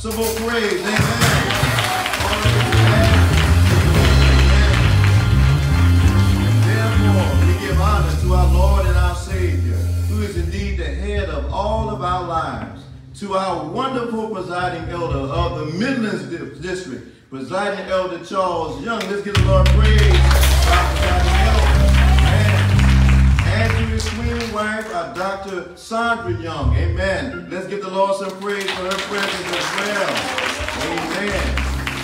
some more praise. Amen. Therefore, we give honor to our Lord and our Savior, who is indeed the head of all of our lives. To our wonderful presiding elder of the Midlands District, presiding elder Charles Young. Let's give the Lord praise. To wife, uh, our Dr. Sandra Young. Amen. Let's give the Lord some praise for her presence as well. Amen.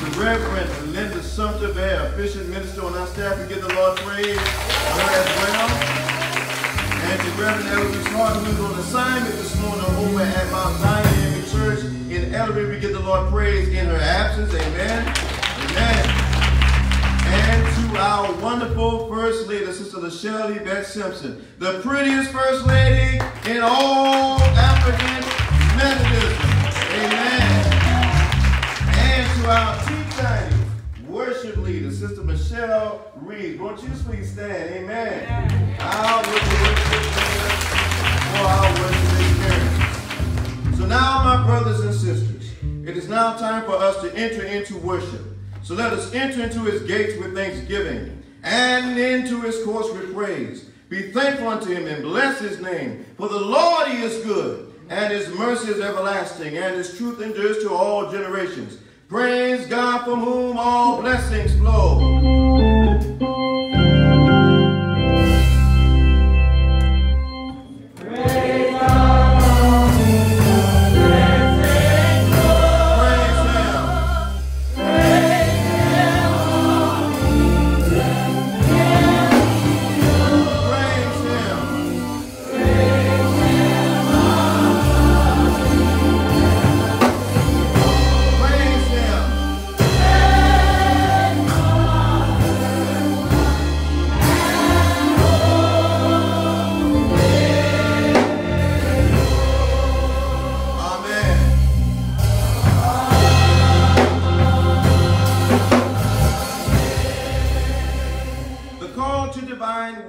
The Reverend Linda Sumter Bear, official minister on our staff, we give the Lord praise for her as well. And to Reverend Eloise Hart, who is on assignment this morning over at Mount Zion Church in Elloree, we give the Lord praise in her absence. Amen. Amen. And to our wonderful First Lady, Sister LaShelle Yvette Simpson, the prettiest First Lady in all African Methodism. Amen. And to our Time worship leader, Sister Michelle Reed. Won't you please stand? Amen. Our worship leader for our worship experience. So now, my brothers and sisters, it is now time for us to enter into worship. So let us enter into his gates with thanksgiving and into his courts with praise. Be thankful unto him and bless his name. For the Lord he is good, and his mercy is everlasting, and his truth endures to all generations. Praise God from whom all blessings flow.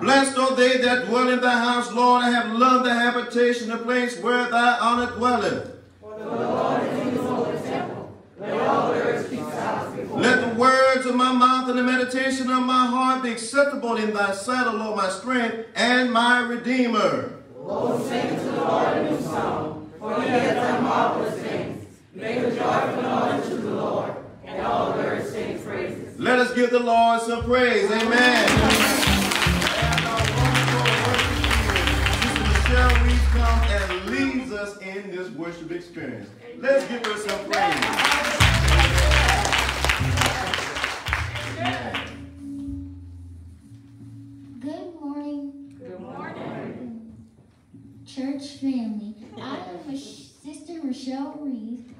Blessed are they that dwell in thy house, Lord. I have loved the habitation, the place where thy honor dwelleth. Let the words of my mouth and the meditation of my heart be acceptable in thy sight, O Lord, my strength and my redeemer. for he has done marvelous things. may the charge of the lord be all the words of praise. Let us give the Lord some praise. Amen. And us in this worship experience. Let's give her some praise. Good morning. Good morning. Church family. I am Mich- Sister Michelle Reed.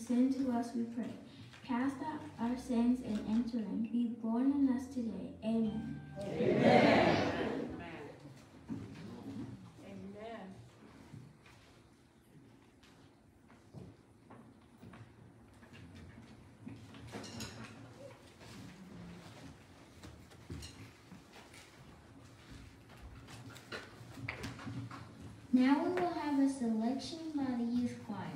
Descend to us, we pray. Cast out our sins and enter in. Be born in us today. Amen. Amen. Now we will have a selection by the youth choir.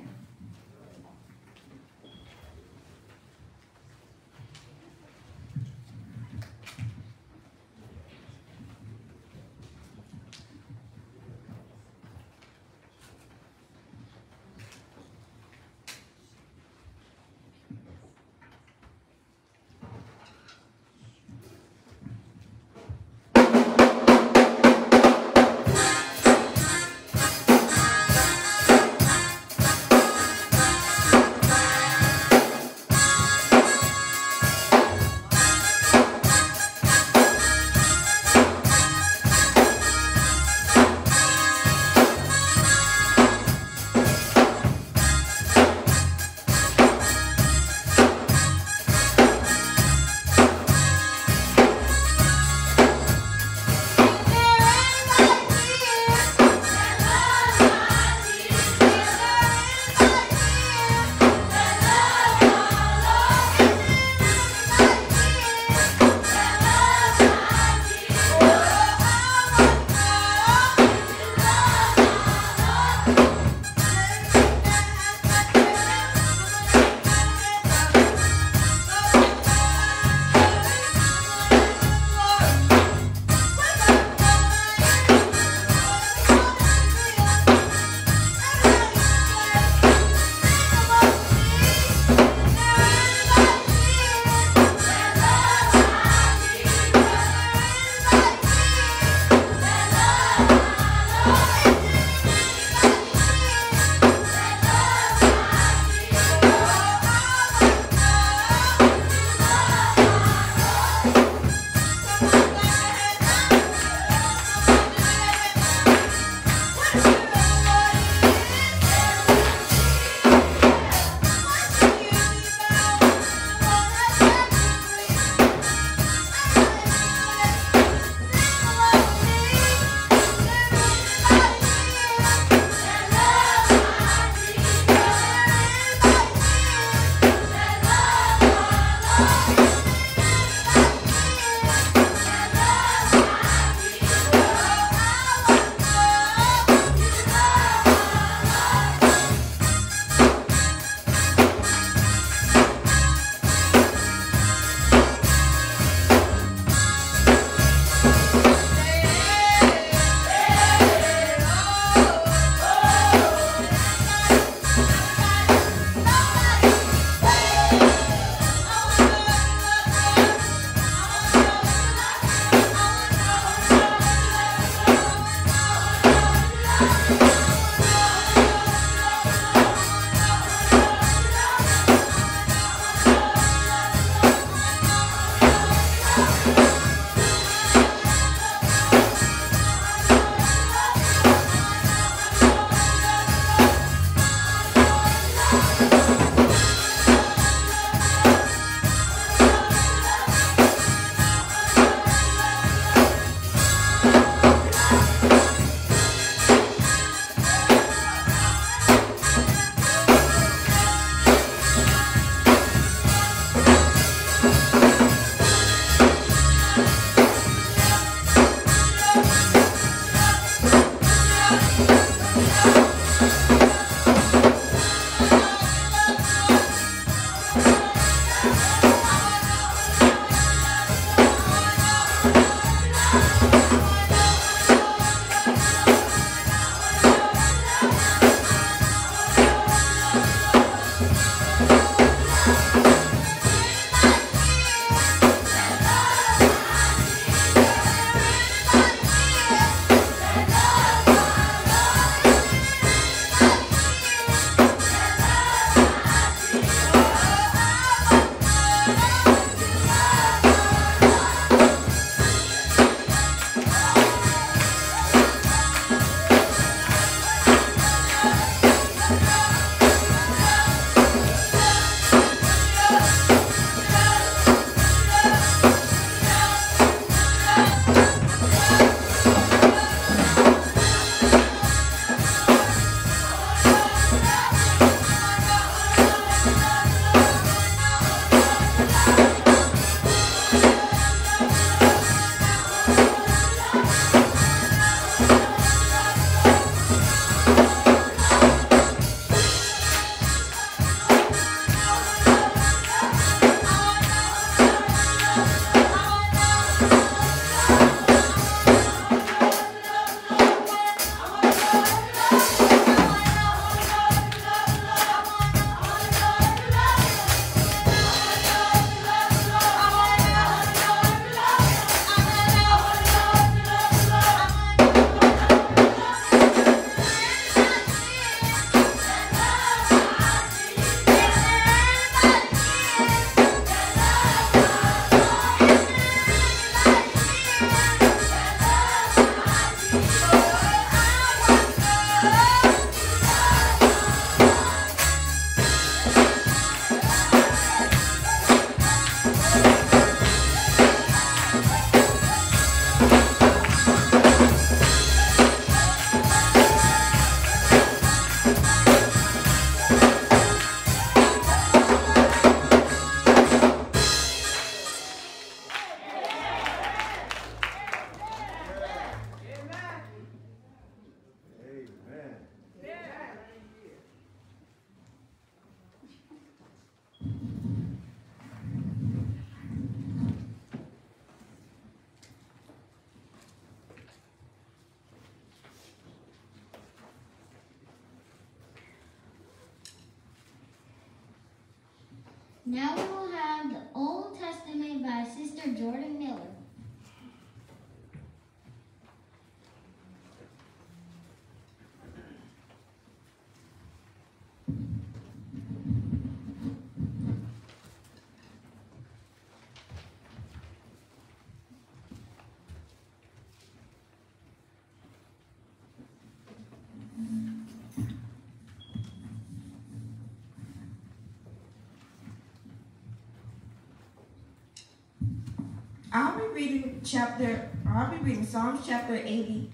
Chapter, I'll be reading Psalms chapter 80,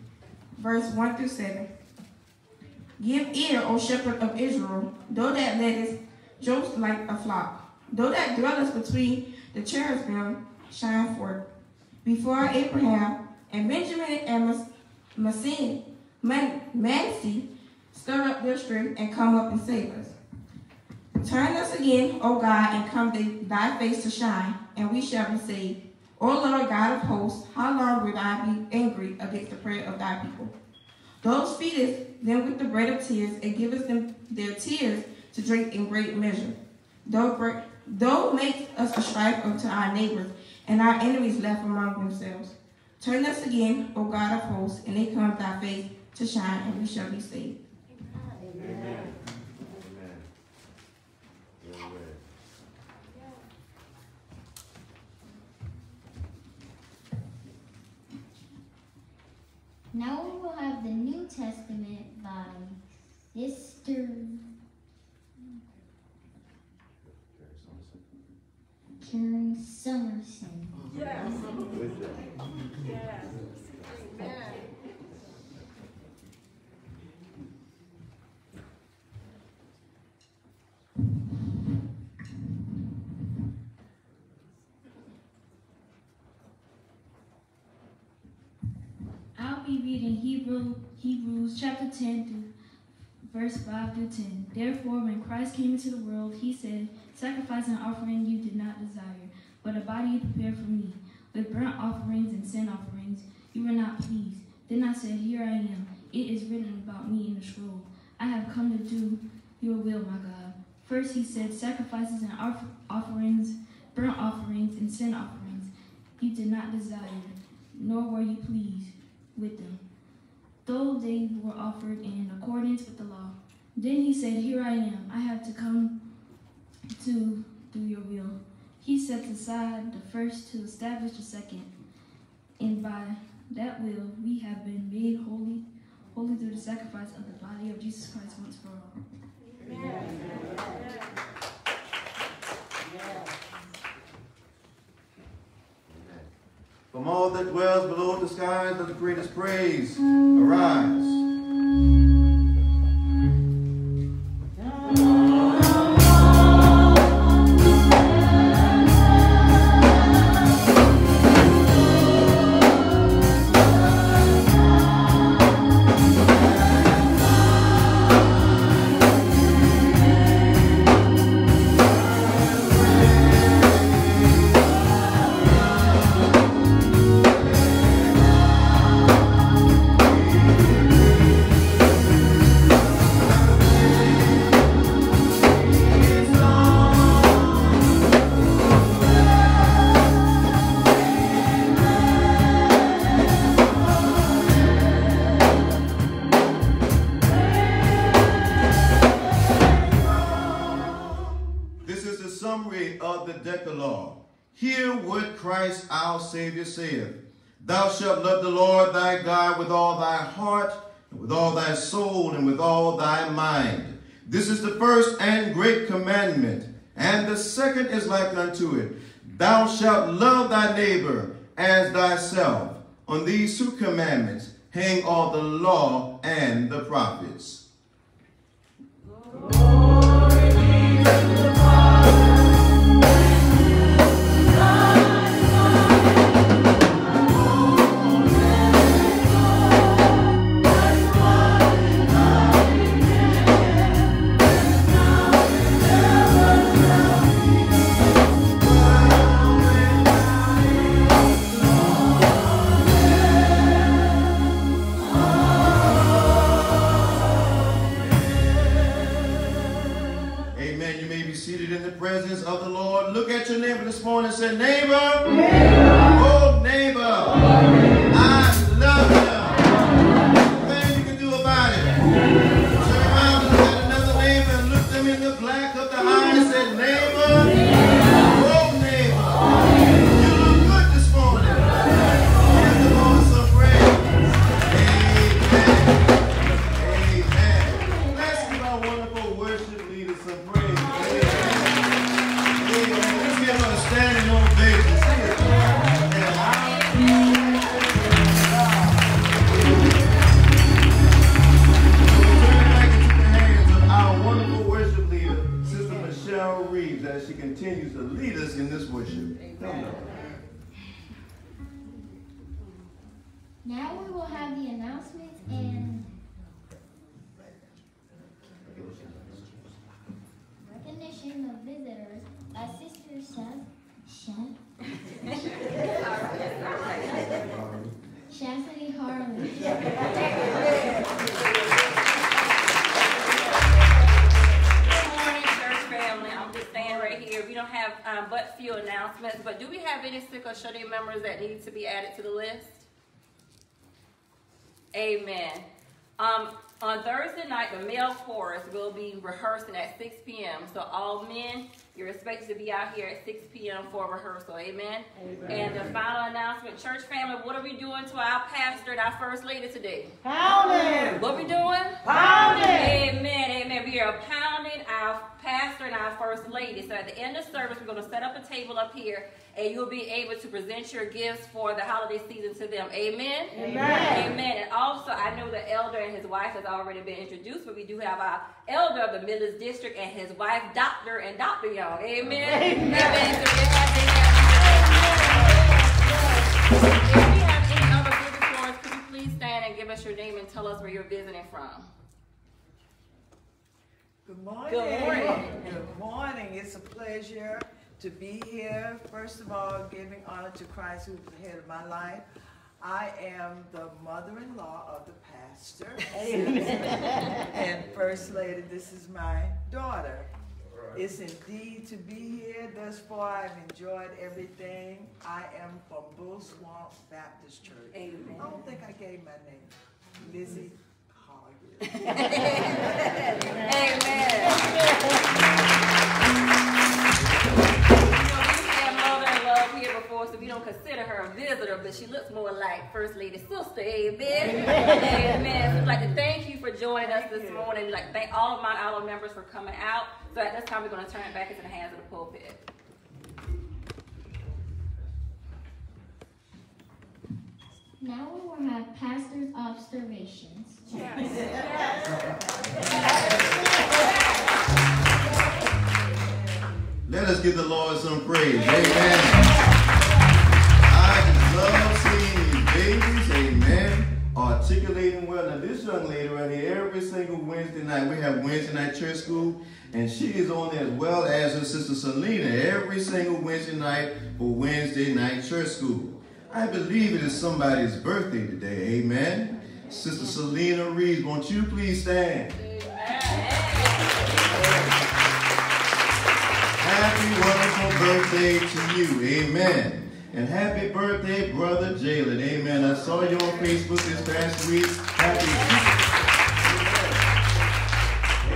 verse 1 through 7. Give ear, O shepherd of Israel, though that lettest jokes like a flock, though that dwellest between the cherubim shine forth. Before Ephraim and Benjamin and Man- Manasseh stir up their strength and come up and save us. Turn us again, O God, and come thy face to shine, and we shall be saved. O Lord God of hosts, how long will I be angry against the prayer of thy people? Those feedest them with the bread of tears, and givest them their tears to drink in great measure. Thou, thou us a strife unto our neighbors, and our enemies laugh among themselves. Turn us again, O God of hosts, and they come thy face to shine, and we shall be saved. Amen. Now we will have the New Testament by Sister Karen Summerson. I'll be reading Hebrew, Hebrews chapter 10 through verse 5 through 10. Therefore, when Christ came into the world, he said, Sacrifice and offering you did not desire, but a body you prepared for me. With burnt offerings and sin offerings you were not pleased. Then I said, Here I am. It is written about me in the scroll. I have come to do your will, my God. First he said, Sacrifices and off- offerings, burnt offerings, and sin offerings you did not desire, nor were you pleased with them, though they were offered in accordance with the law. Then he said, Here I am. I have to come to do your will. He sets aside the first to establish the second, and by that will we have been made holy, holy through the sacrifice of the body of Jesus Christ once for all. From all that dwells below the skies of the greatest praise, arise. Shalt love the Lord thy God with all thy heart, and with all thy soul, and with all thy mind. This is the first and great commandment. And the second is like unto it. Thou shalt love thy neighbor as thyself. On these two commandments hang all the law and the prophets. presence of the Lord. Look at your neighbor this morning and say, neighbor. neighbor. Now we will have the announcements and recognition of visitors by Sister Chef, Chef, Chastity here. We don't have um, but few announcements, but do we have any sick or shut-in members that need to be added to the list? Amen. Um, on Thursday night, the male chorus will be rehearsing at 6 p.m. So all men, you're expected to be out here at 6 p.m. for rehearsal. Amen. And the final announcement, church family, what are we doing to our pastor and our first lady today? Pounding! What we doing? Pounding! Amen, amen. We are pounding our pastor and our first lady. So at the end of service, we're going to set up a table up here, and you'll be able to present your gifts for the holiday season to them. Amen. Amen. Amen. And also, I know the elder and his wife has already been introduced, but we do have our elder of the Midlands District and his wife, Doctor and Doctor Young. Amen. Amen. So they have, they have, if we have any other good reports, could you please stand and give us your name and tell us where you're visiting from? Good morning. Good morning. Good morning. It's a pleasure to be here. First of all, giving honor to Christ who's the head of my life. I am the mother-in-law of the pastor. and first lady, this is my daughter. It's indeed to be here thus far. I've enjoyed everything. I am from Bull Swamp Baptist Church. Amen. I don't think I gave my name. Lizzie Collier. so we don't consider her a visitor, but she looks more like First Lady Sister. Amen. Amen. So we'd like to thank you for joining us this morning. We'd like to thank all of my Island members for coming out. So at this time, we're going to turn it back into the hands of the pulpit. Now we will have pastor's observations. Let us give the Lord some praise. Amen. Articulating well. Now, this young lady right here, every single Wednesday night, we have Wednesday night church school, and she is on there as well as her sister Selena every single Wednesday night for Wednesday night church school. I believe it is somebody's birthday today, amen. Sister Selena Reeves, won't you please stand? Happy wonderful birthday to you. Amen. And happy birthday, Brother Jalen. Amen. I saw you on Facebook this past week. Happy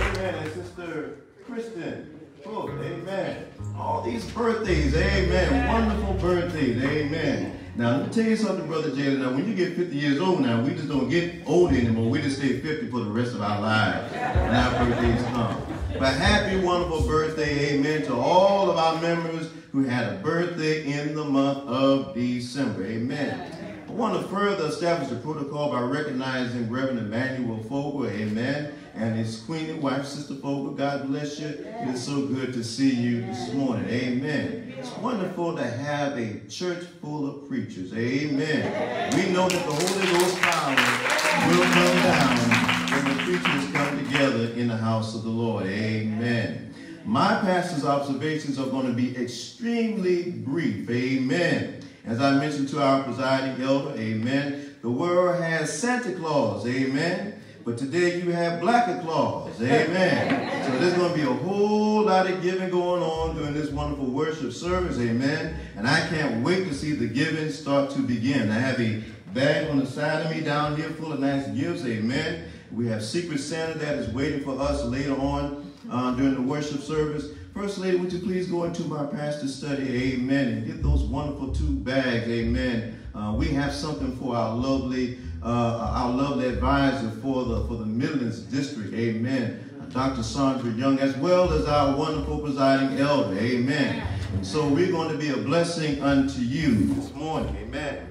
Amen. And Sister Kristen. Oh, amen. All these birthdays. Amen. Wonderful birthdays. Amen. Now, let me tell you something, Brother Jalen. Now, when you get 50 years old now, we just don't get old anymore. We just stay 50 for the rest of our lives. And our birthdays come. But happy, wonderful birthday, amen, to all of our members who had a birthday in the month of December. Amen. I want to further establish the protocol by recognizing Reverend Emmanuel Fogel, amen, and his queenie wife, Sister Fogel. God bless you. It is so good to see you this morning. Amen. It's wonderful to have a church full of preachers. Amen. We know that the Holy Ghost power will come down when the preachers come together in the house of the Lord. Amen. My pastor's observations are going to be extremely brief. Amen. As I mentioned to our presiding elder, amen, the world has Santa Claus. Amen. But today you have blacker Claus, Amen. so there's going to be a whole lot of giving going on during this wonderful worship service. Amen. And I can't wait to see the giving start to begin. I have a bag on the side of me down here full of nice gifts. Amen. We have Secret Santa that is waiting for us later on uh, during the worship service. First Lady, would you please go into my pastor's study, amen, and get those wonderful two bags, amen. Uh, we have something for our lovely, uh, our lovely advisor for the for the Midlands District, amen. Uh, Dr. Sandra Young, as well as our wonderful presiding elder, amen. And so we're going to be a blessing unto you this morning, amen.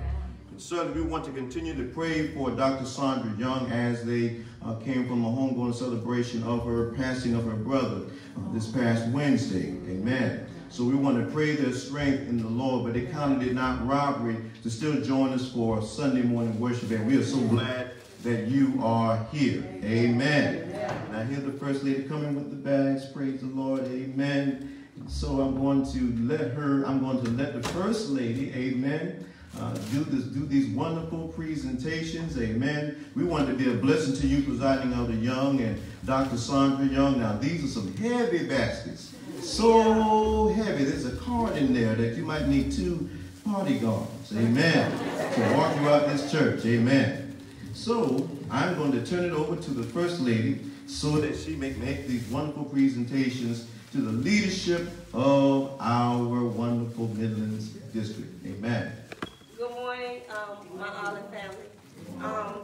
And certainly we want to continue to pray for Dr. Sandra Young as they uh, came from a homegoing celebration of her passing of her brother uh, this past Wednesday. Amen. So we want to pray their strength in the Lord, but they counted it not robbery to still join us for Sunday morning worship. And we are so glad that you are here. Amen. And I hear the First Lady coming with the bags. Praise the Lord. Amen. So I'm going to let her, I'm going to let the First Lady, amen, uh, do this, do these wonderful presentations. Amen. We want to be a blessing to you, presiding elder Young and Dr. Sandra Young. Now these are some heavy baskets, so heavy. There's a card in there that you might need two party guards. Amen. to walk you out this church. Amen. So I'm going to turn it over to the first lady so that she may make these wonderful presentations to the leadership of our wonderful Midlands district. Amen. Um, Mount Olive family. Um,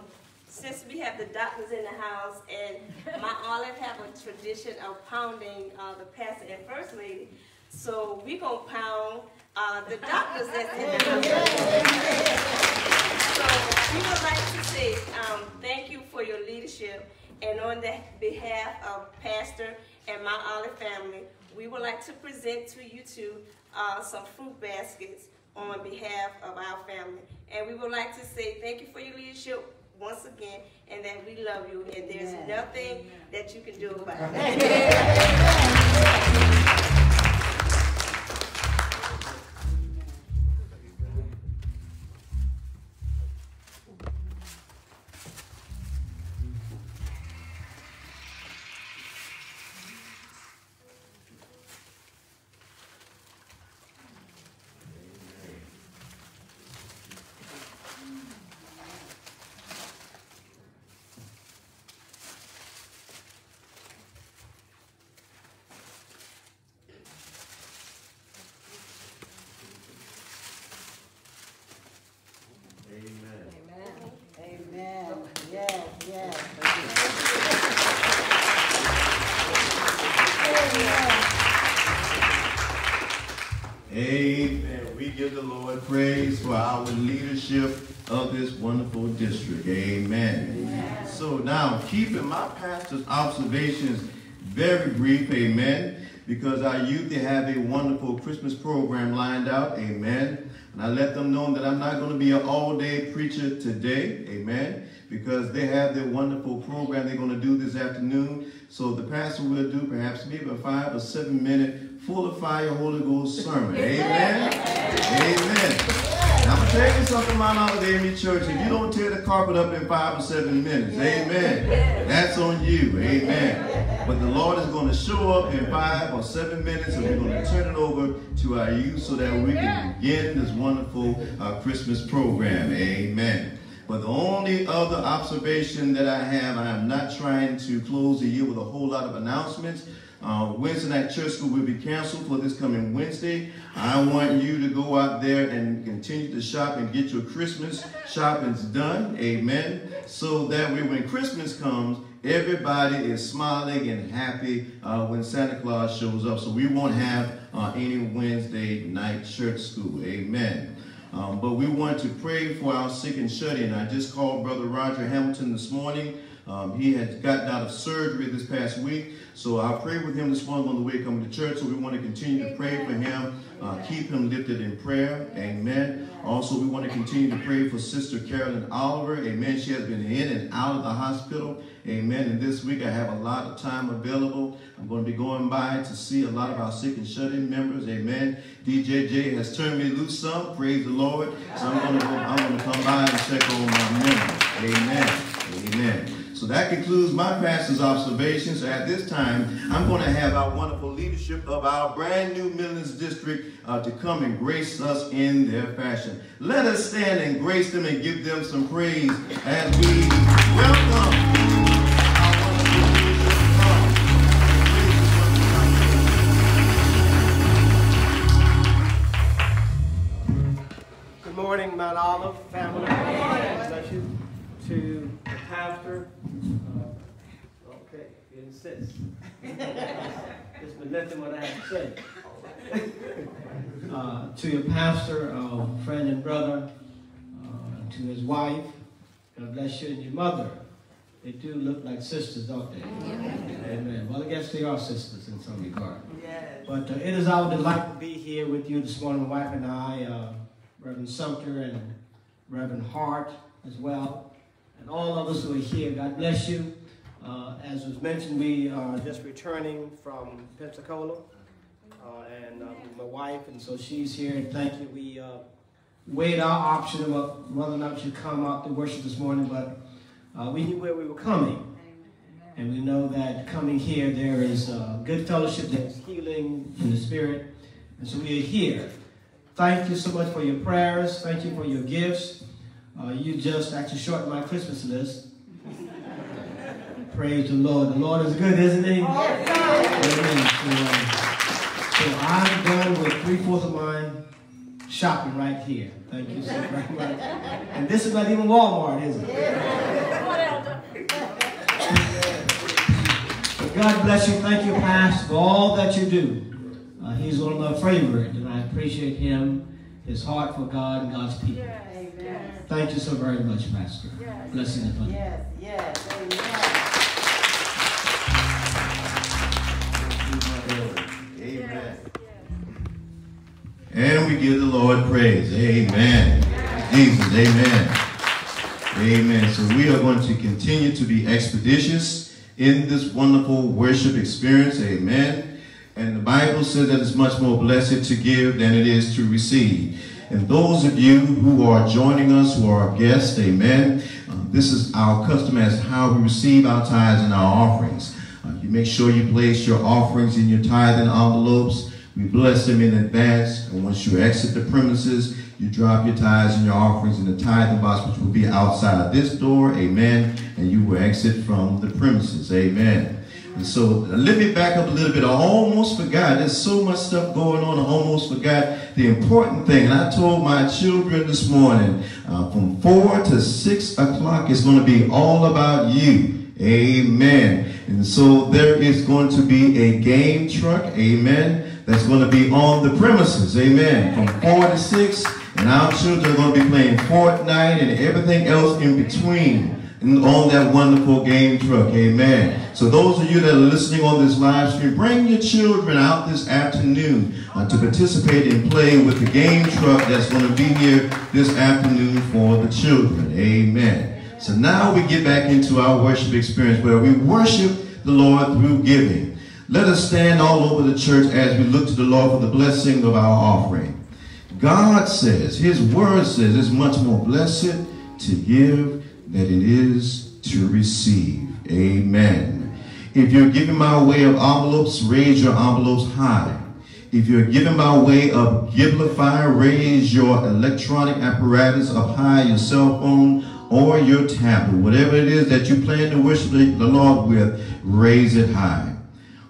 since we have the doctors in the house and Mount Olive have a tradition of pounding, uh, the pastor and first lady, so we gonna pound, uh, the doctors that's in the house. So we would like to say, um, thank you for your leadership and on the behalf of Pastor and Mount Olive family, we would like to present to you two, uh, some fruit baskets on behalf of our family. And we would like to say thank you for your leadership once again and that we love you and there's nothing that you can do about it. district. Amen. So now, keeping my pastor's observations very brief, amen, because our youth, they have a wonderful Christmas program lined out, amen. And I let them know that I'm not going to be an all-day preacher today, amen, because they have their wonderful program they're going to do this afternoon. So the pastor will do perhaps maybe a five or seven minute full of fire Holy Ghost sermon. Amen. Amen. Now, I'm going to tell you something about our AME Church. If you don't tear the carpet up in five or seven minutes, amen, that's on you. Amen. But the Lord is going to show up in five or seven minutes, and we're going to turn it over to our youth so that we can begin this wonderful uh, Christmas program. Amen. But the only other observation that I have, I am not trying to close the year with a whole lot of announcements. Uh, Wednesday night church school will be canceled for this coming Wednesday. I want you to go out there and continue to shop and get your Christmas shoppings done. Amen. So that way when Christmas comes, everybody is smiling and happy uh, when Santa Claus shows up. So we won't have uh, any Wednesday night church school. Amen. Um, but we want to pray for our sick and shut-in. I just called Brother Roger Hamilton this morning. Um, he had gotten out of surgery this past week. So I prayed with him this morning on the way coming to church. So we want to continue to pray for him Uh, keep him lifted in prayer. Amen. Also, we want to continue to pray for Sister Carolyn Oliver. Amen. She has been in and out of the hospital. Amen. And this week I have a lot of time available. I'm going to be going by to see a lot of our sick and shut-in members. Amen. DJJ has turned me loose some. Praise the Lord. So I'm going to go, I'm going to come by and check on my members. Amen. Amen. So that concludes my pastor's observations. At this time, I'm going to have our wonderful leadership of our brand new Midlands District uh, to come and grace us in their fashion. Let us stand and grace them and give them some praise as we welcome he insists. Just been lifting what I have to say. Uh, to your pastor, uh, friend and brother, uh, to his wife, God bless you, and your mother. They do look like sisters, don't they? Amen. Well, I guess they are sisters in some regard. Yes. But uh, it is our delight to be here with you this morning, my wife and I, uh, Reverend Sumter and Reverend Hart as well, and all of us who are here. God bless you. Uh, as was mentioned, we are just returning from Pensacola, uh, and uh, my wife, and so she's here. Thank you. We uh, weighed our option about whether or not we should come out to worship this morning, but uh, we knew where we were coming. And we know that coming here, there is uh, good fellowship, there's healing in the spirit. And so we are here. Thank you so much for your prayers. Thank you for your gifts. Uh, you just actually shortened my Christmas list. Praise the Lord. The Lord is good, isn't he? Yes. Amen. So, um, so I'm done with three-fourths of my shopping right here. Thank you so very much. And this is not even Walmart, is it? But God bless you. Thank you, Pastor, for all that you do. Uh, he's one of my favorite, and I appreciate him, his heart for God and God's people. Amen. Thank you so very much, Pastor. Blessing upon you. Yes, yes, amen. And we give the Lord praise. Amen. Jesus, amen. Amen. So we are going to continue to be expeditious in this wonderful worship experience. Amen. And the Bible says that it's much more blessed to give than it is to receive. And those of you who are joining us, who are guests, amen, uh, this is our custom as how we receive our tithes and our offerings. Uh, make sure you place your offerings in your tithing envelopes. We bless them in advance. And once you exit the premises, you drop your tithes and your offerings in the tithing box, which will be outside of this door. Amen. And you will exit from the premises. Amen. And so let me back up a little bit. I almost forgot. There's so much stuff going on. I almost forgot the important thing. And I told my children this morning, uh, from 4 to 6 o'clock, it's going to be all about you. Amen. And so there is going to be a game truck. Amen. That's going to be on the premises. Amen. From 4 to 6. And our children are going to be playing Fortnite and everything else in between on that wonderful game truck. Amen. So those of you that are listening on this live stream, bring your children out this afternoon uh, to participate and play with the game truck that's going to be here this afternoon for the children. Amen. So now we get back into our worship experience where we worship the Lord through giving. Let us stand all over the church as we look to the Lord for the blessing of our offering. God says, His word says, it's much more blessed to give than it is to receive. Amen. If you're giving by way of envelopes, raise your envelopes high. If you're giving by way of Givelify, raise your electronic apparatus up high, your cell phone or your tablet. Whatever it is that you plan to worship the Lord with, raise it high.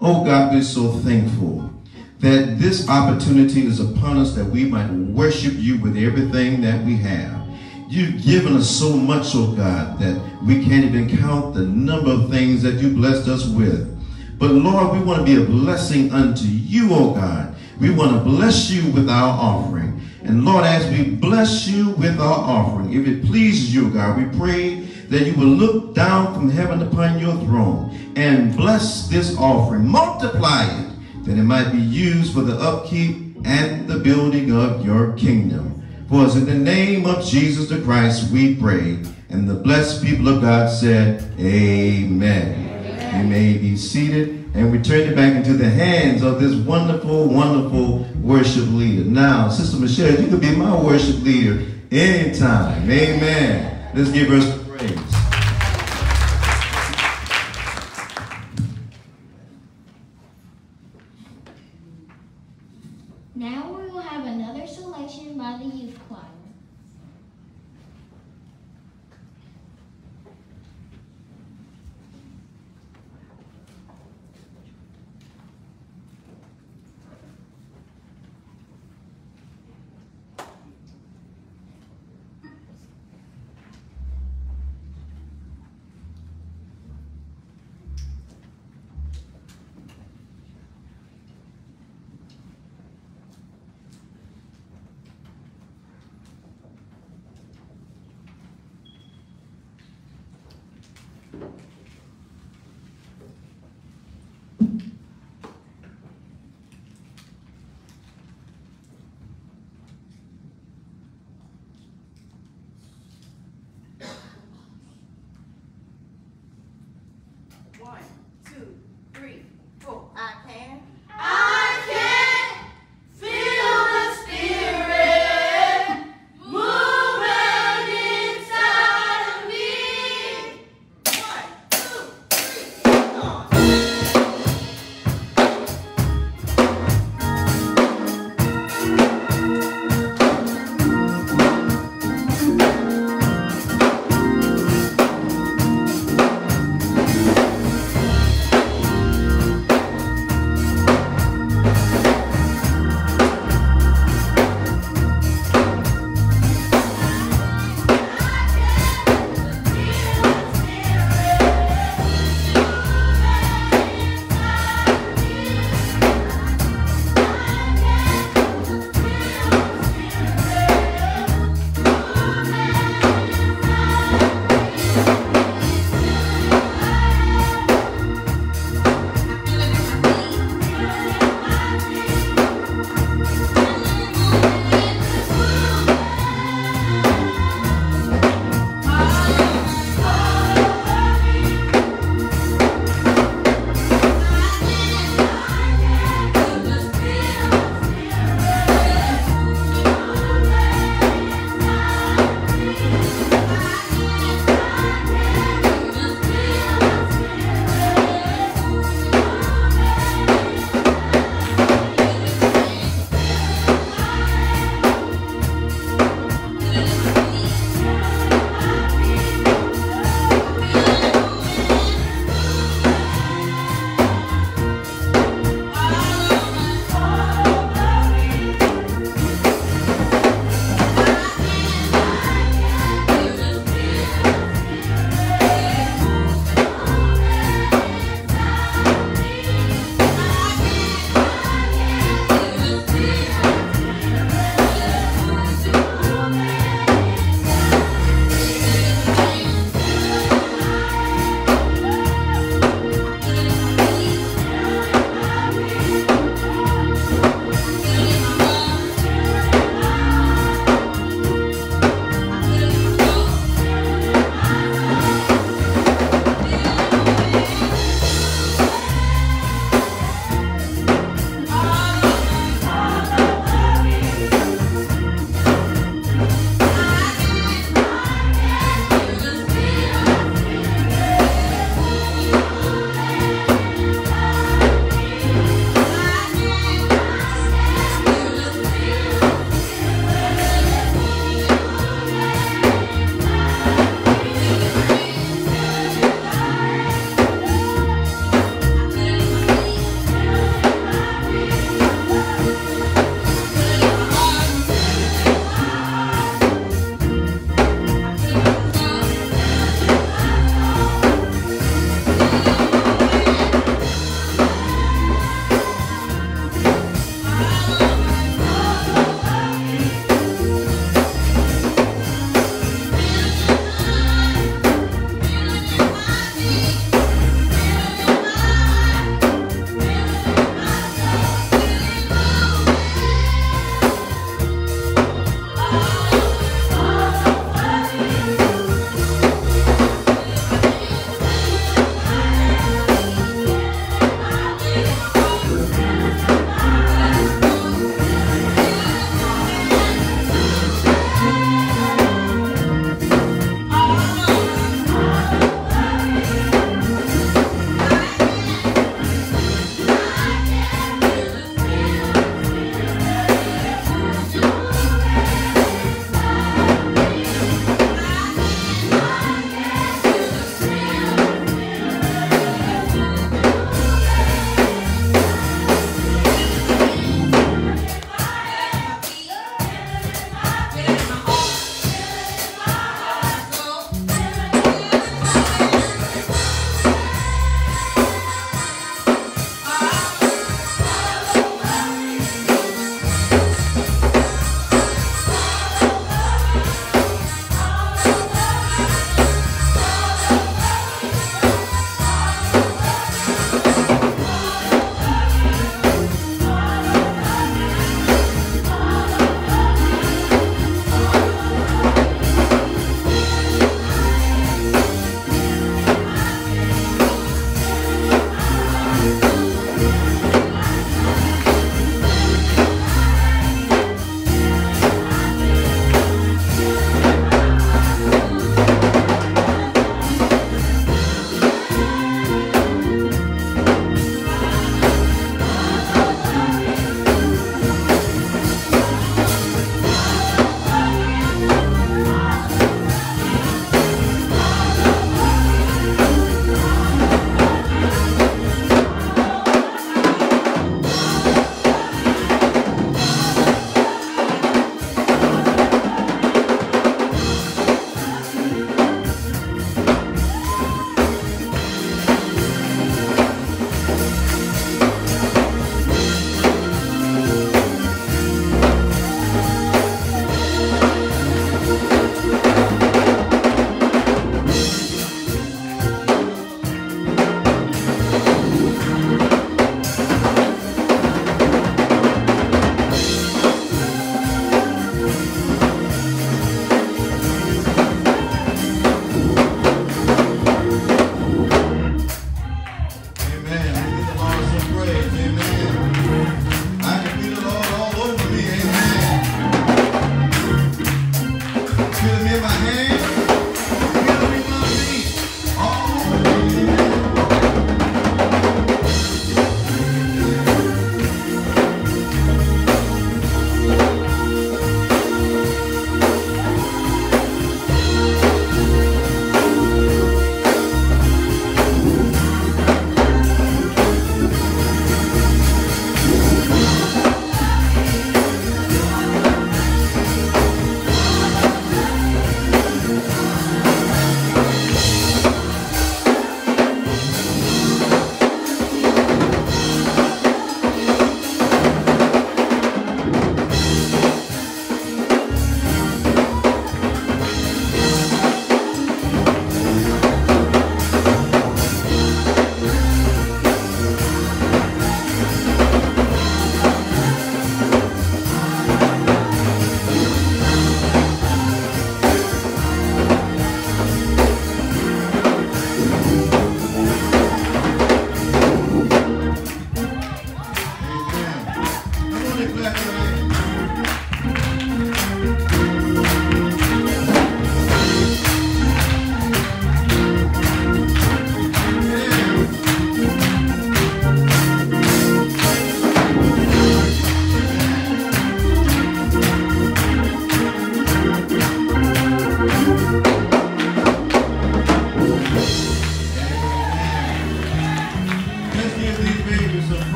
Oh God, we're so thankful that this opportunity is upon us that we might worship you with everything that we have. You've given us so much, oh God, that we can't even count the number of things that you blessed us with. But Lord, we want to be a blessing unto you, oh God. We want to bless you with our offering. And Lord, as we bless you with our offering, if it pleases you, God, we pray that you will look down from heaven upon your throne and bless this offering, multiply it, that it might be used for the upkeep and the building of your kingdom. For it's in the name of Jesus the Christ we pray. And the blessed people of God said, Amen. You may be seated and we turn it back into the hands of this wonderful, wonderful worship leader. Now, Sister Michelle, you could be my worship leader anytime. Amen. Let's give her some praise.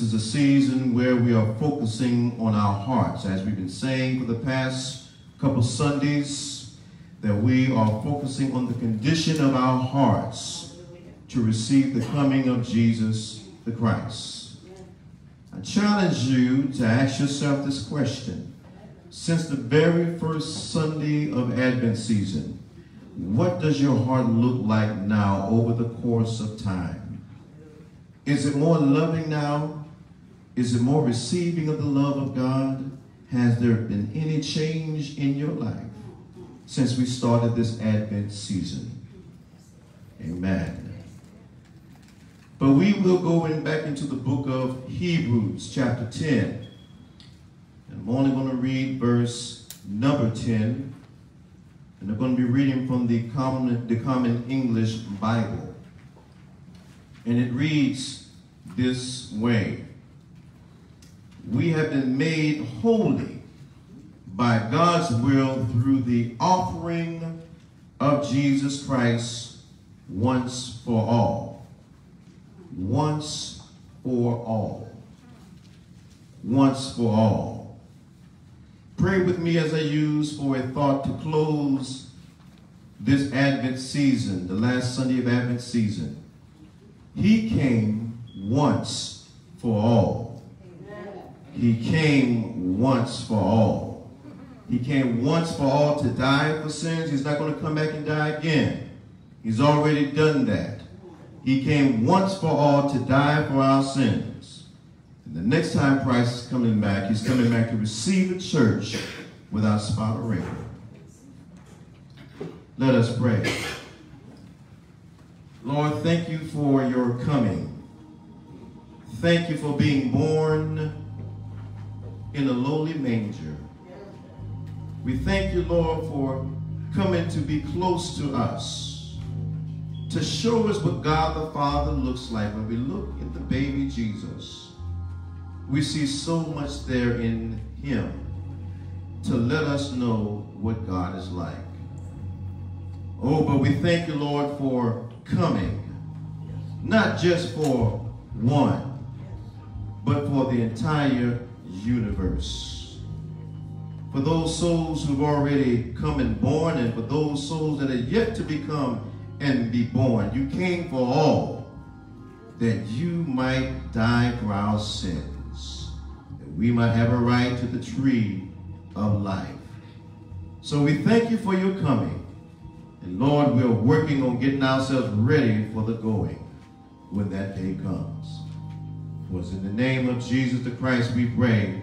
This is a season where we are focusing on our hearts, as we've been saying for the past couple Sundays, that we are focusing on the condition of our hearts to receive the coming of Jesus the Christ. I challenge you to ask yourself this question. Since the very first Sunday of Advent season, what does your heart look like now over the course of time? Is it more loving now? Is it more receiving of the love of God? Has there been any change in your life since we started this Advent season? Amen. But we will go in back into the book of Hebrews, chapter 10. And I'm only going to read verse number 10. And I'm going to be reading from the Common, the Common English Bible. And it reads this way. We have been made holy by God's will through the offering of Jesus Christ once for all. Once for all. Once for all. Pray with me as I use for a thought to close this Advent season, the last Sunday of Advent season. He came once for all. He came once for all. He came once for all to die for sins. He's not going to come back and die again. He's already done that. He came once for all to die for our sins. And the next time Christ is coming back, he's coming back to receive a church without spot or wrinkle. Let us pray. Lord, thank you for your coming. Thank you for being born in a lowly manger. We thank you, Lord, for coming to be close to us, to show us what God the Father looks like when we look at the baby Jesus. We see so much there in him to let us know what God is like. Oh, but we thank you, Lord, for coming, not just for one, but for the entire universe. For those souls who've already come and born, and for those souls that are yet to become and be born, you came for all, that you might die for our sins, that we might have a right to the tree of life. So we thank you for your coming. And Lord, we're working on getting ourselves ready for the going when that day comes. It's in the name of Jesus the Christ we pray.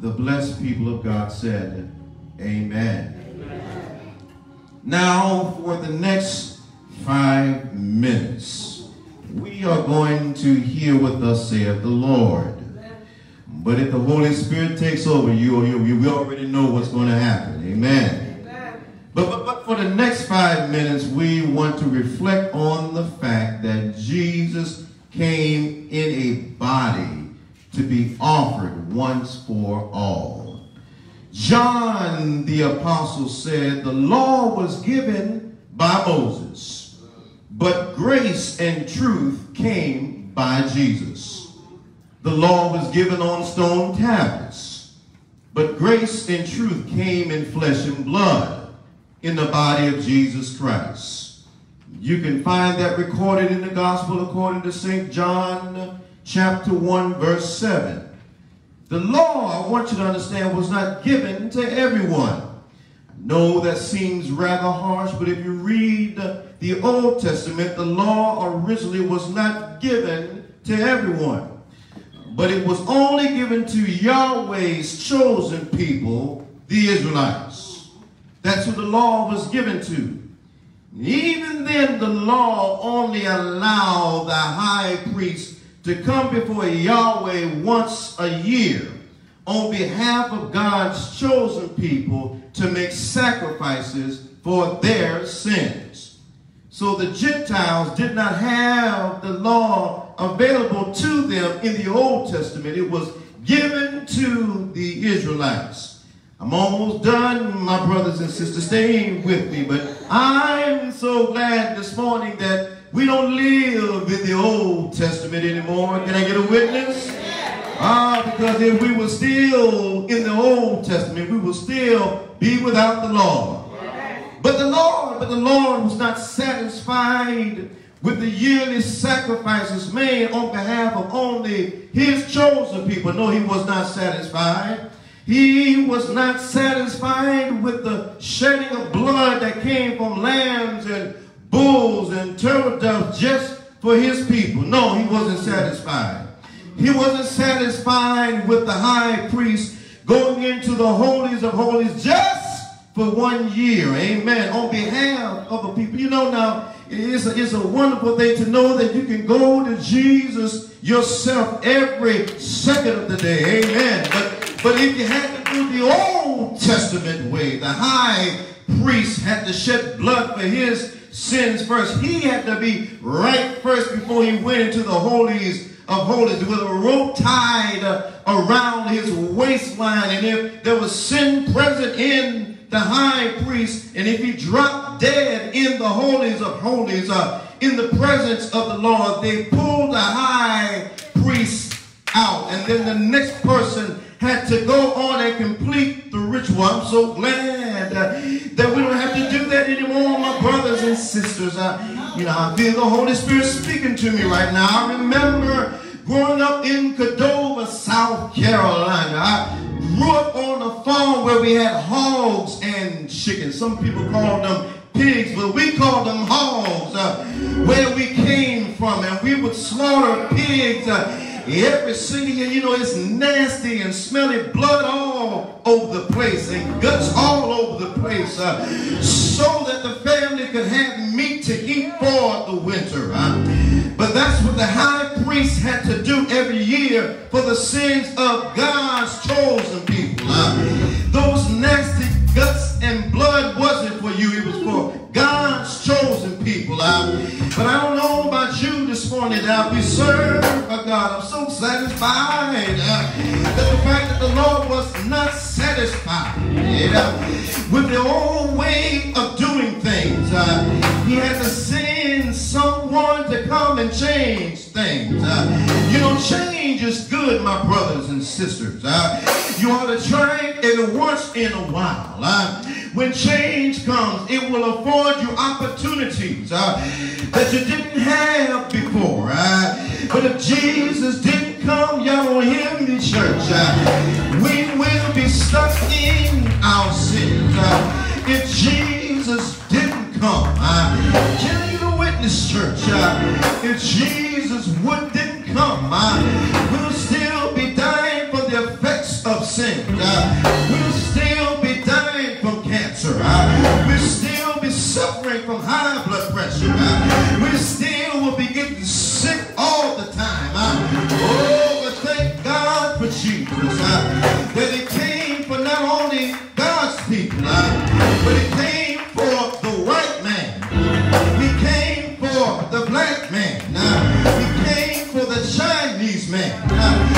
The blessed people of God said, Amen. Amen. Now, for the next five minutes, we are going to hear what thus saith the Lord. But if the Holy Spirit takes over, you, you, already know what's going to happen. Amen. But, but, but for the next five minutes, we want to reflect on the fact that Jesus came in a body to be offered once for all. John the apostle said the law was given by Moses, but grace and truth came by Jesus. The law was given on stone tablets, but grace and truth came in flesh and blood in the body of Jesus Christ. You can find that recorded in the gospel according to St. John chapter 1 verse 7. The law, I want you to understand, was not given to everyone. No, that seems rather harsh, but if you read the Old Testament, the law originally was not given to everyone. But it was only given to Yahweh's chosen people, the Israelites. That's who the law was given to. Even then, the law only allowed the high priest to come before Yahweh once a year on behalf of God's chosen people to make sacrifices for their sins. So the Gentiles did not have the law available to them in the Old Testament. It was given to the Israelites. I'm almost done, my brothers and sisters. Stay with me. But I'm so glad this morning that we don't live in the Old Testament anymore. Can I get a witness? Ah, because if we were still in the Old Testament, we would still be without the law. But the Lord, but the Lord was not satisfied with the yearly sacrifices made on behalf of only his chosen people. No, he was not satisfied. He was not satisfied with the shedding of blood that came from lambs and bulls and turtle doves just for his people. No, he wasn't satisfied. He wasn't satisfied with the high priest going into the holies of holies just for one year. Amen. On behalf of the people. You know now, it's a, it's a wonderful thing to know that you can go to Jesus yourself every second of the day. Amen. But, but if you had to do the Old Testament way, the high priest had to shed blood for his sins first. He had to be right first before he went into the holies of holies with a rope tied uh, around his waistline. And if there was sin present in the high priest, and if he dropped dead in the holies of holies, uh, in the presence of the Lord, they pulled the high priest out. And then the next person had to go on and complete the ritual. I'm so glad uh, that we don't have to do that anymore, my brothers and sisters. Uh, you know, I feel the Holy Spirit speaking to me right now. I remember growing up in Cordova, South Carolina. I grew up on a farm where we had hogs and chickens. Some people call them pigs, but we called them hogs, uh, where we came from. And we would slaughter pigs uh, every single year. You know, it's nasty and smelly blood all over the place and guts all over the place uh, so that the family could have meat to eat for the winter. Uh. But that's what the high priest had to do every year for the sins of God's chosen people. Uh. Those nasty guts and blood wasn't for you. It was for God's chosen people. Uh, but I don't know about you this morning that we serve a God. I'm so satisfied uh, that the fact that the Lord was not satisfied with the old way of doing things. Uh, he had to send someone to come and change things. Uh, you know, change is good, my brothers and sisters. Uh, you ought to try it once in a while. Uh, when change comes, it will afford you opportunities uh, that you didn't have before. Uh, but if Jesus didn't come, y'all don't hear me, church. Uh, we will be stuck in our sins. If Jesus didn't come, uh, can I get a witness, church? Uh, if Jesus would didn't come, uh, we'll still be dying for the effects of sin. Uh, we'll still be dying from cancer. Uh, we'll still be suffering from high blood pressure. Uh, we still will be getting sick all the time. Uh, oh, but thank God for Jesus. Uh, that Chinese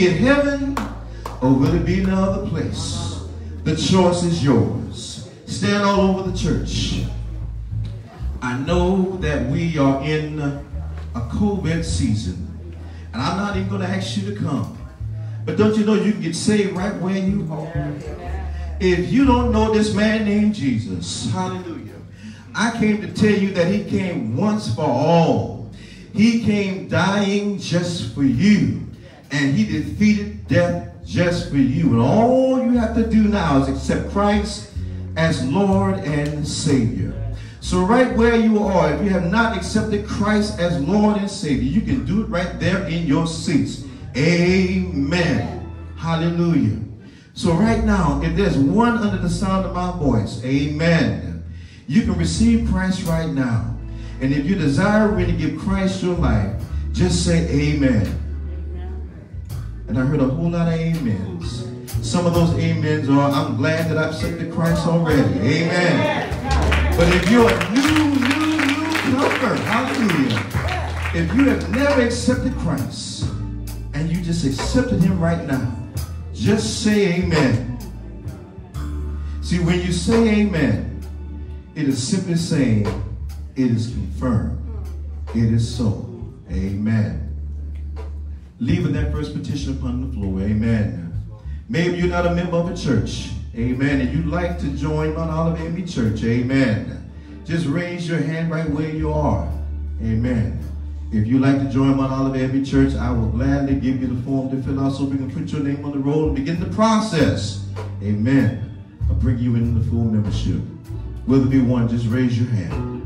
be in heaven or will it be in another place? The choice is yours. Stand all over the church. I know that we are in a COVID season. And I'm not even going to ask you to come. But don't you know you can get saved right where you are? If you don't know this man named Jesus, hallelujah. I came to tell you that he came once for all. He came dying just for you. And he defeated death just for you. And all you have to do now is accept Christ as Lord and Savior. So right where you are, if you have not accepted Christ as Lord and Savior, you can do it right there in your seats. Amen. Hallelujah. So right now, if there's one under the sound of my voice, amen, you can receive Christ right now. And if you desire really give Christ your life, just say amen. And I heard a whole lot of amens. Some of those amens are, I'm glad that I've accepted Christ already. Amen. But if you're a new, new, new comer, hallelujah. If you have never accepted Christ and you just accepted him right now, just say amen. See, when you say amen, it is simply saying it is confirmed. It is so. Amen. Leaving that first petition upon the floor. Amen. Maybe you're not a member of a church. Amen. And you'd like to join Mount Olive AME Church. Amen. Just raise your hand right where you are. Amen. If you'd like to join Mount Olive AME Church, I will gladly give you the form to fill out so we can put your name on the roll and begin the process. Amen. I'll bring you into the full membership. Will there be one? Just raise your hand.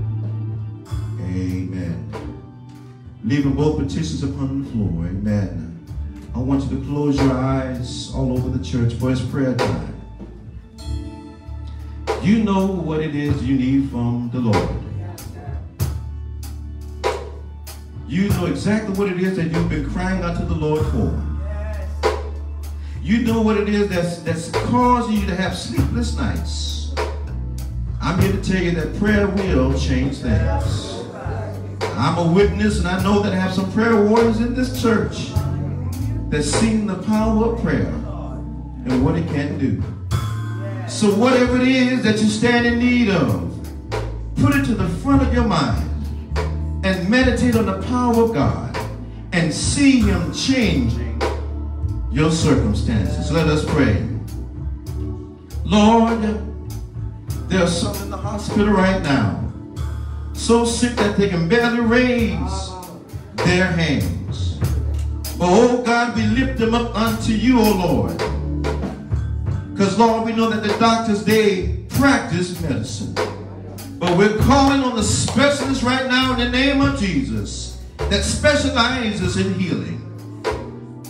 Amen. Leaving both petitions upon the floor. Amen. I want you to close your eyes all over the church for it's prayer time. You know what it is you need from the Lord. You know exactly what it is that you've been crying out to the Lord for. You know what it is that's, that's causing you to have sleepless nights. I'm here to tell you that prayer will change things. I'm a witness, and I know that I have some prayer warriors in this church that seen the power of prayer and what it can do. So whatever it is that you stand in need of, put it to the front of your mind and meditate on the power of God and see him changing your circumstances. Let us pray. Lord, there are some in the hospital right now so sick that they can barely raise their hands. But oh God, we lift them up unto you, oh Lord. Because Lord, we know that the doctors, they practice medicine. But we're calling on the specialists right now in the name of Jesus that specializes in healing.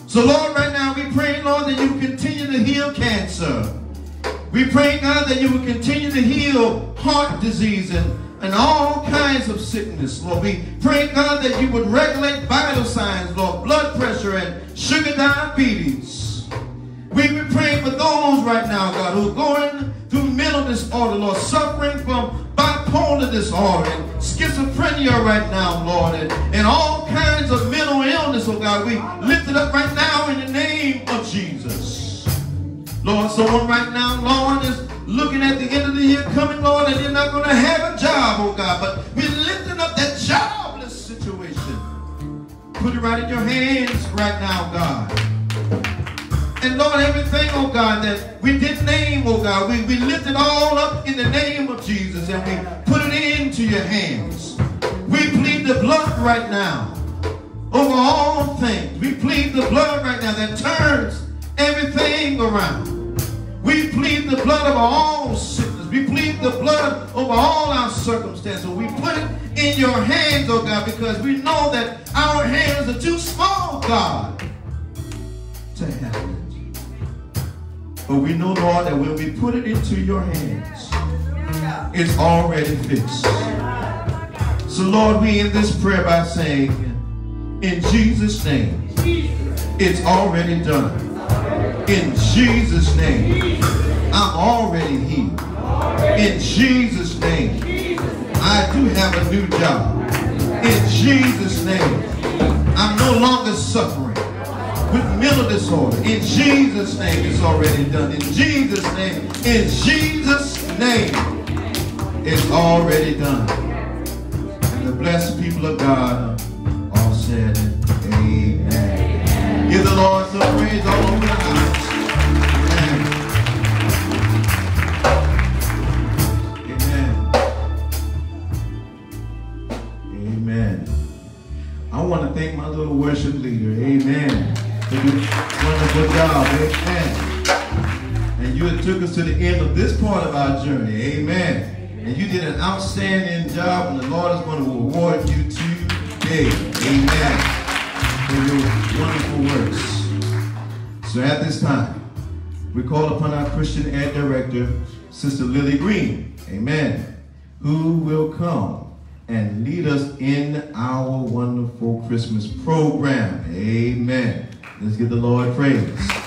So Lord, right now we pray, Lord, that you continue to heal cancer. We pray, God, that you will continue to heal heart disease and and all kinds of sickness, Lord. We pray, God, that you would regulate vital signs, Lord, blood pressure and sugar diabetes. We be praying for those right now, God, who are going through mental disorder, Lord, suffering from bipolar disorder and schizophrenia right now, Lord, and, and all kinds of mental illness, oh God. We lift it up right now in the name of Jesus. Lord, someone right now, Lord, is looking at the end of the year coming, Lord, and you're not going to have a job, oh God. But we're lifting up that jobless situation. Put it right in your hands right now, God. And Lord, everything, oh God, that we didn't name, oh God, we, we lift it all up in the name of Jesus and we put it into your hands. We plead the blood right now over all things. We plead the blood right now that turns everything around. We plead the blood of all sickness. We plead the blood over all our circumstances. We put it in your hands, oh God, because we know that our hands are too small, God, to handle it. But we know, Lord, that when we put it into your hands, it's already fixed. So, Lord, we end this prayer by saying, in Jesus' name, it's already done. In Jesus' name, I'm already healed. In Jesus' name, I do have a new job. In Jesus' name, I'm no longer suffering with mental disorder. In Jesus' name, it's already done. In Jesus' name, in Jesus' name, it's already done. And the blessed people of God all said. The Lord some praise all over the house. Amen. Amen. I want to thank my little worship leader. Amen. For doing wonderful job. Amen. And you took us to the end of this part of our journey. Amen. And you did an outstanding job, and the Lord is going to reward you today. Amen. For your wonderful works. So at this time, we call upon our Christian Ed Director, Sister Lily Green. Amen. Who will come and lead us in our wonderful Christmas program. Amen. Let's give the Lord praise.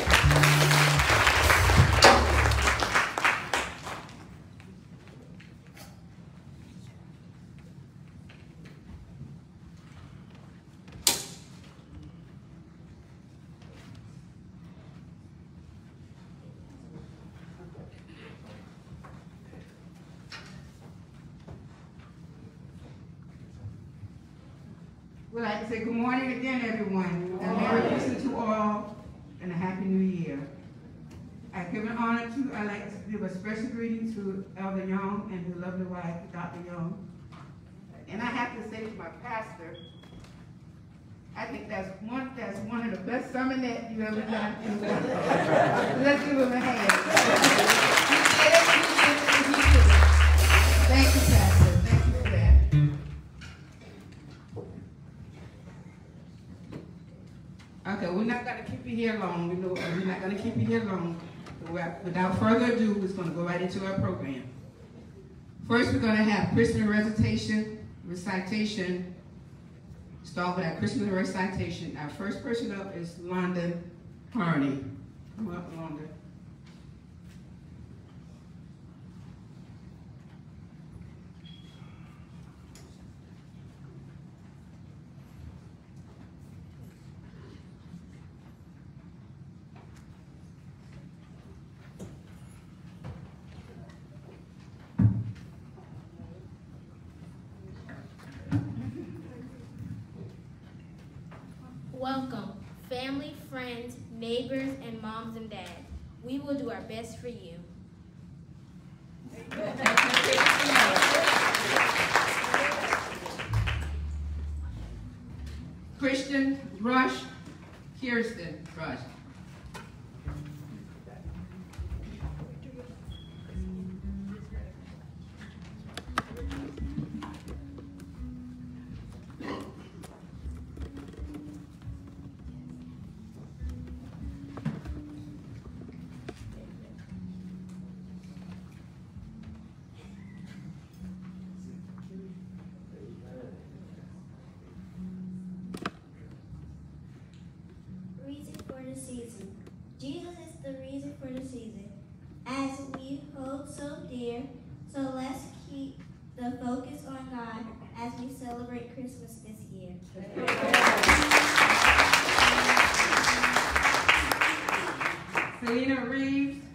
Morning again, everyone. And Merry Christmas to all and a Happy New Year. I give an honor to, I like to give a special greeting to Elder Young and his lovely wife, Dr. Young. And I have to say to my pastor, I think that's one, that's one of the best sermonette you ever done in the world. Let's give him a hand. Thank you, Pastor. Okay, we're not gonna keep you here long. We know we're not gonna keep you here long. Without further ado, we're gonna go right into our program. First, we're gonna have Christmas recitation, recitation, start with our Christmas recitation. Our first person up is London Carney. Come up, London. Welcome, family, friends, neighbors, and moms and dads. We will do our best for you. Christian Rush, Kirsten Rush. The focus on God as we celebrate Christmas this year. Selena Reeves.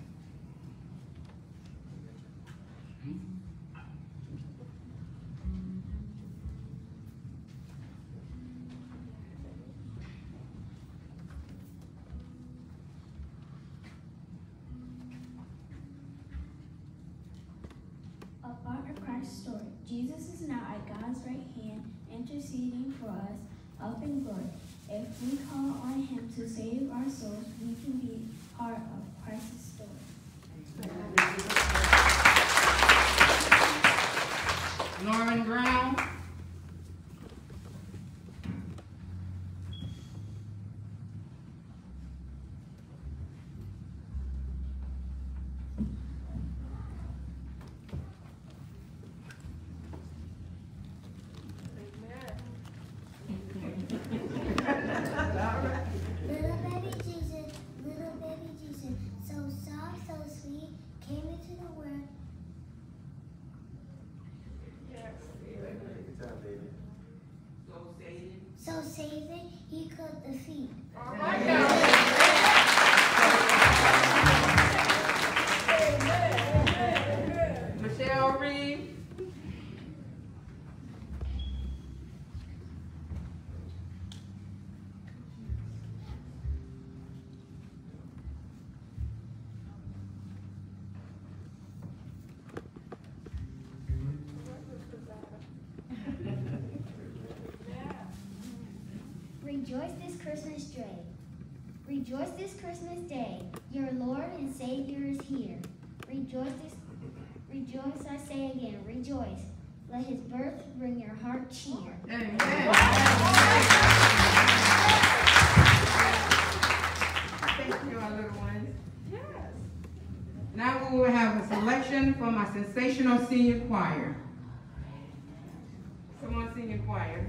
Christmas day. Rejoice this Christmas day. Your Lord and Savior is here. Rejoice this rejoice I say again, rejoice. Let his birth bring your heart cheer. Thank you, our little ones. Yes. Now we will have a selection from our sensational senior choir. Come on, senior choir.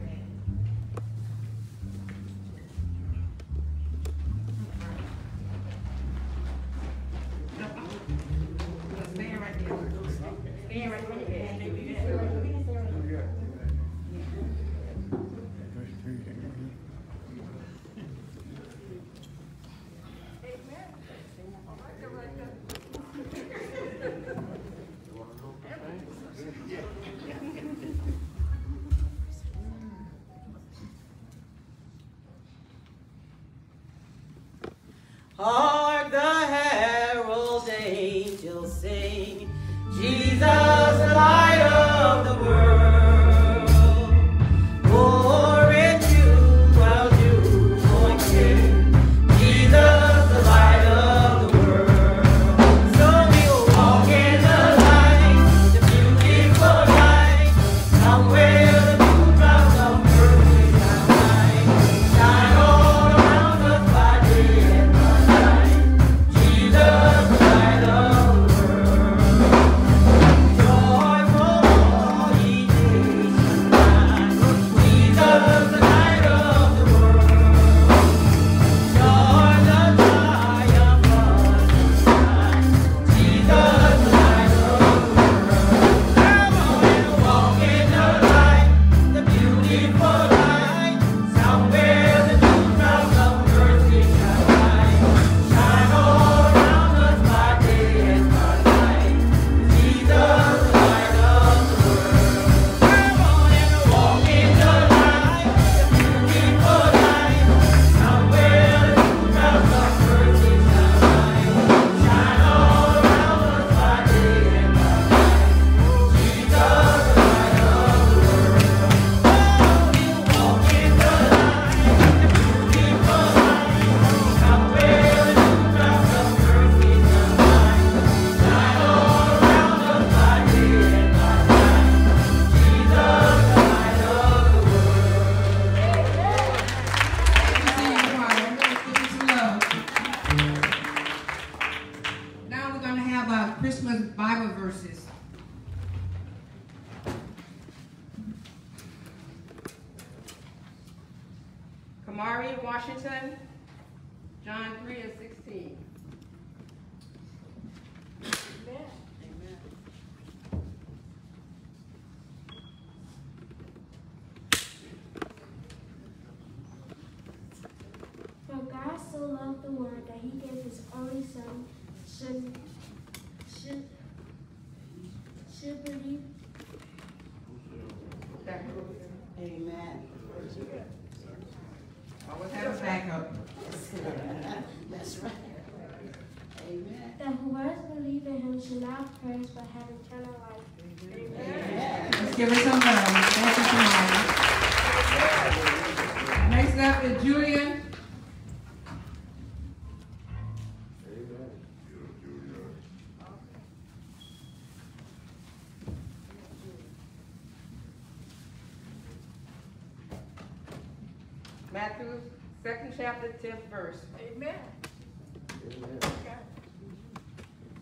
Second chapter, tenth verse. Amen.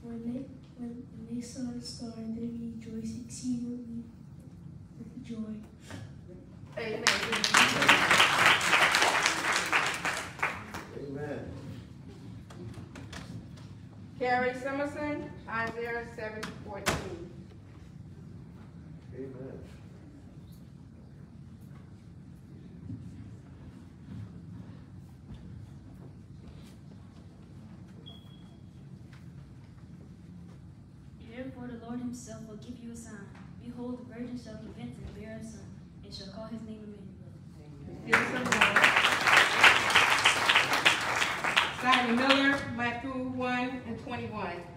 When they, when they saw the star, they rejoiced exceedingly with joy. Amen. Amen. Carrie Simerson, Isaiah seven fourteen. Amen. Therefore the Lord himself will give you a sign. Behold, the virgin shall conceive and bear a son, and shall call his name Emmanuel. Simon Miller, Matthew one and twenty-one.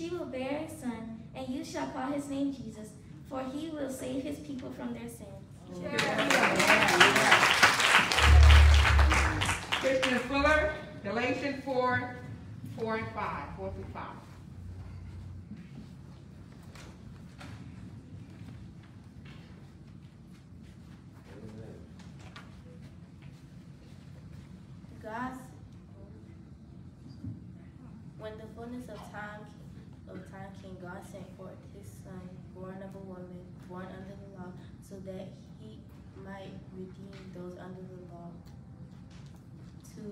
She will bear a son, and you shall call his name Jesus, for he will save his people from their sins. Christian Fuller, Galatians four, four and five, four through five. God's when the fullness of time of time came, God sent forth his son, born of a woman, born under the law, so that he might redeem those under the law. To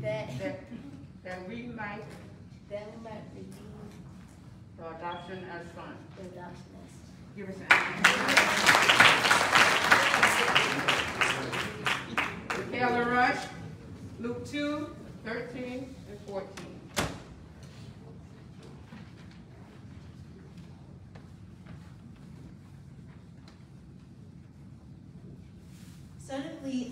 that That, that we might, that we might redeem the adoption as son. the adoption as Give us an Taylor Rush, Luke two, thirteen and fourteen.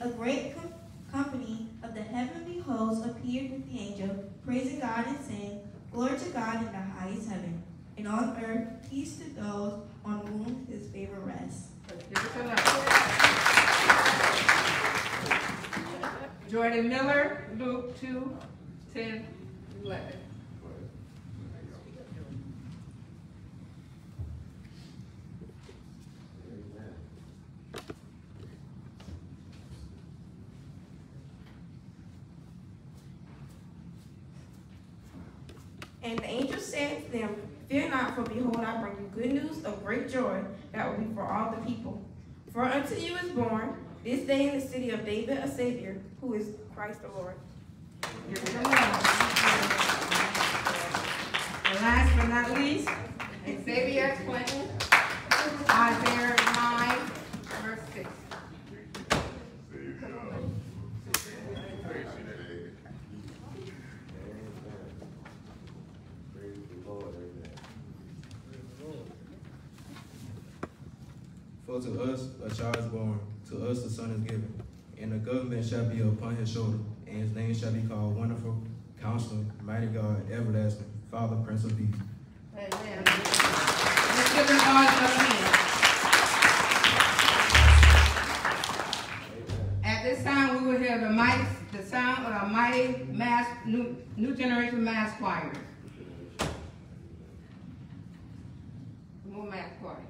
a great com company of the heavenly hosts appeared with the angel, praising God and saying, Glory to God in the highest heaven, and on earth peace to those on whom his favor rests. Jordan Miller, Luke 2, 10, 11. This day in the city of David a Savior, who is Christ the Lord. Give us another. And last but not least, Xavier Clinton, Isaiah nine, verse six. Praise the Lord. Amen. For to us a child is born, to us the son is given, and the government shall be upon his shoulder, and his name shall be called Wonderful, Counselor, Mighty God, Everlasting, Father, Prince of Peace. Amen. Let's give. At this time, we will hear the mighty, the sound of the mighty mass, new, new generation mass choir. More mass choir.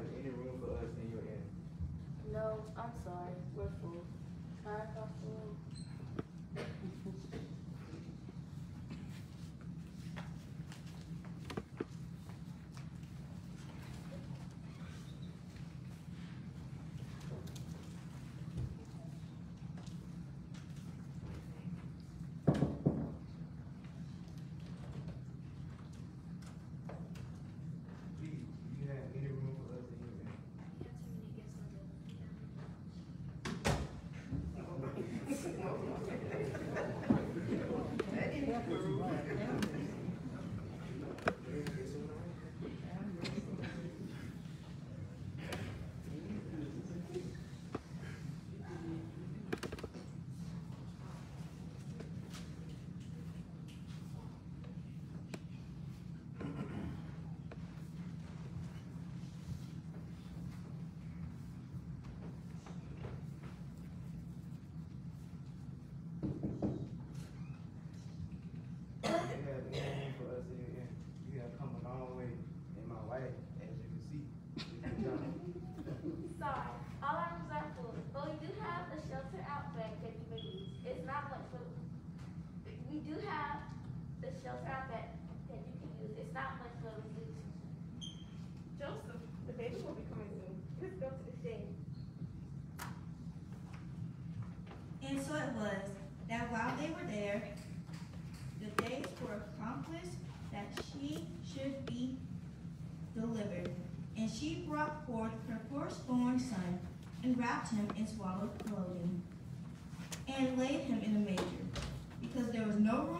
have any room for us in your inn? No, I'm sorry. We're full. Can I talk to? she brought forth her firstborn son, and wrapped him in swaddling clothing, and laid him in a manger, because there was no room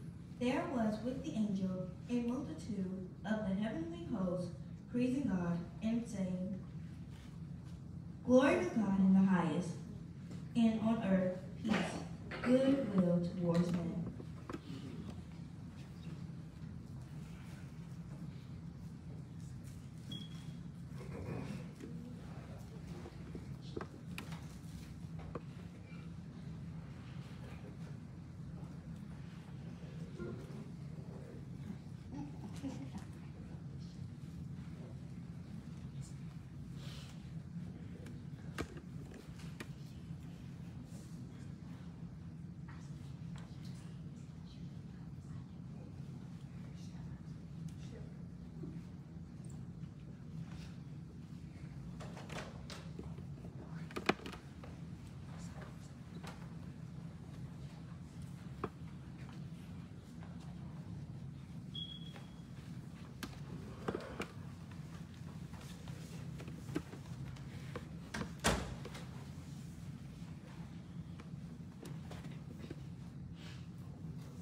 there was with the angel a multitude of the heavenly hosts, praising God and saying, Glory to God in the highest, and on earth peace, goodwill towards men.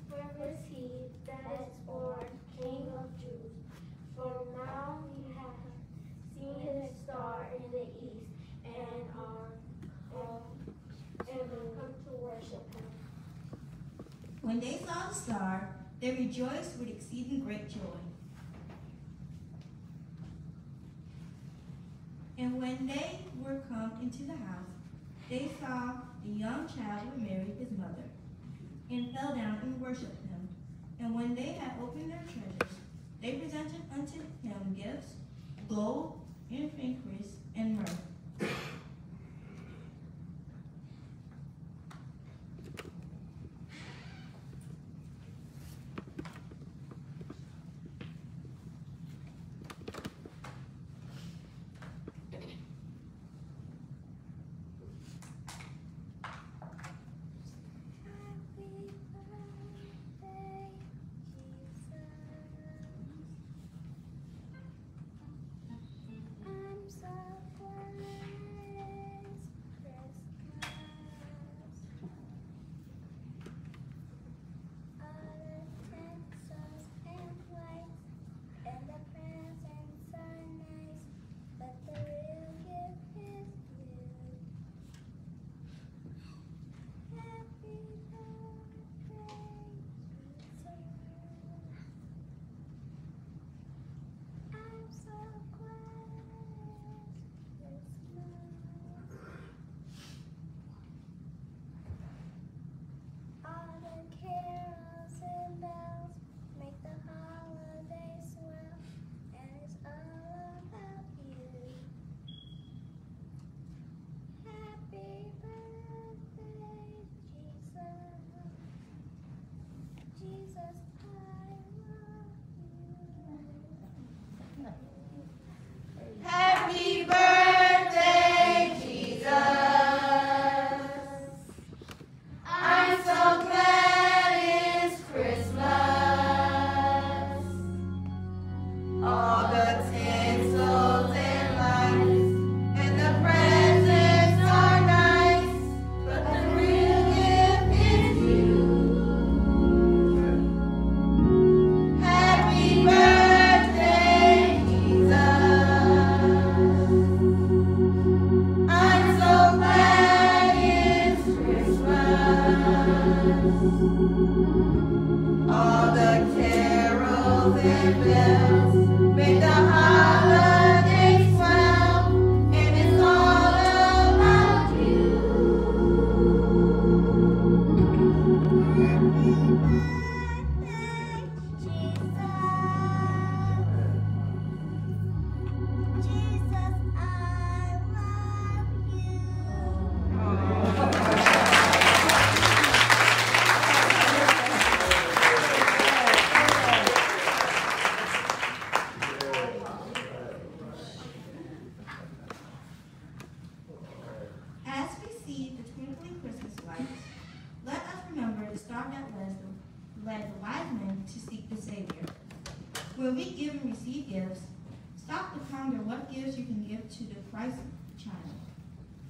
Where is he that is born King of Jews? For now we have seen his star in the east, and are um, and will come to worship him. Star, they rejoiced with exceeding great joy. And when they were come into the house, they saw the young child with Mary his mother, and fell down and worshipped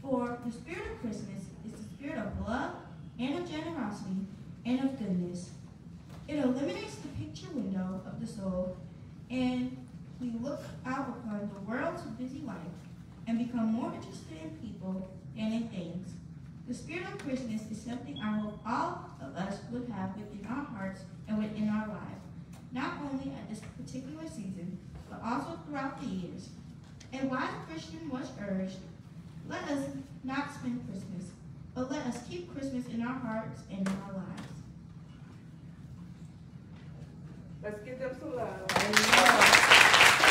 For the spirit of Christmas is the spirit of love and of generosity and of goodness. It eliminates the picture window of the soul, and we look out upon the world's busy life and become more interested in people and in things. The spirit of Christmas is something I hope all of us would have within our hearts and within our lives, not only at this particular season, but also throughout the years. And why the Christian was urged, let us not spend Christmas, but let us keep Christmas in our hearts and in our lives. Let's give them some love.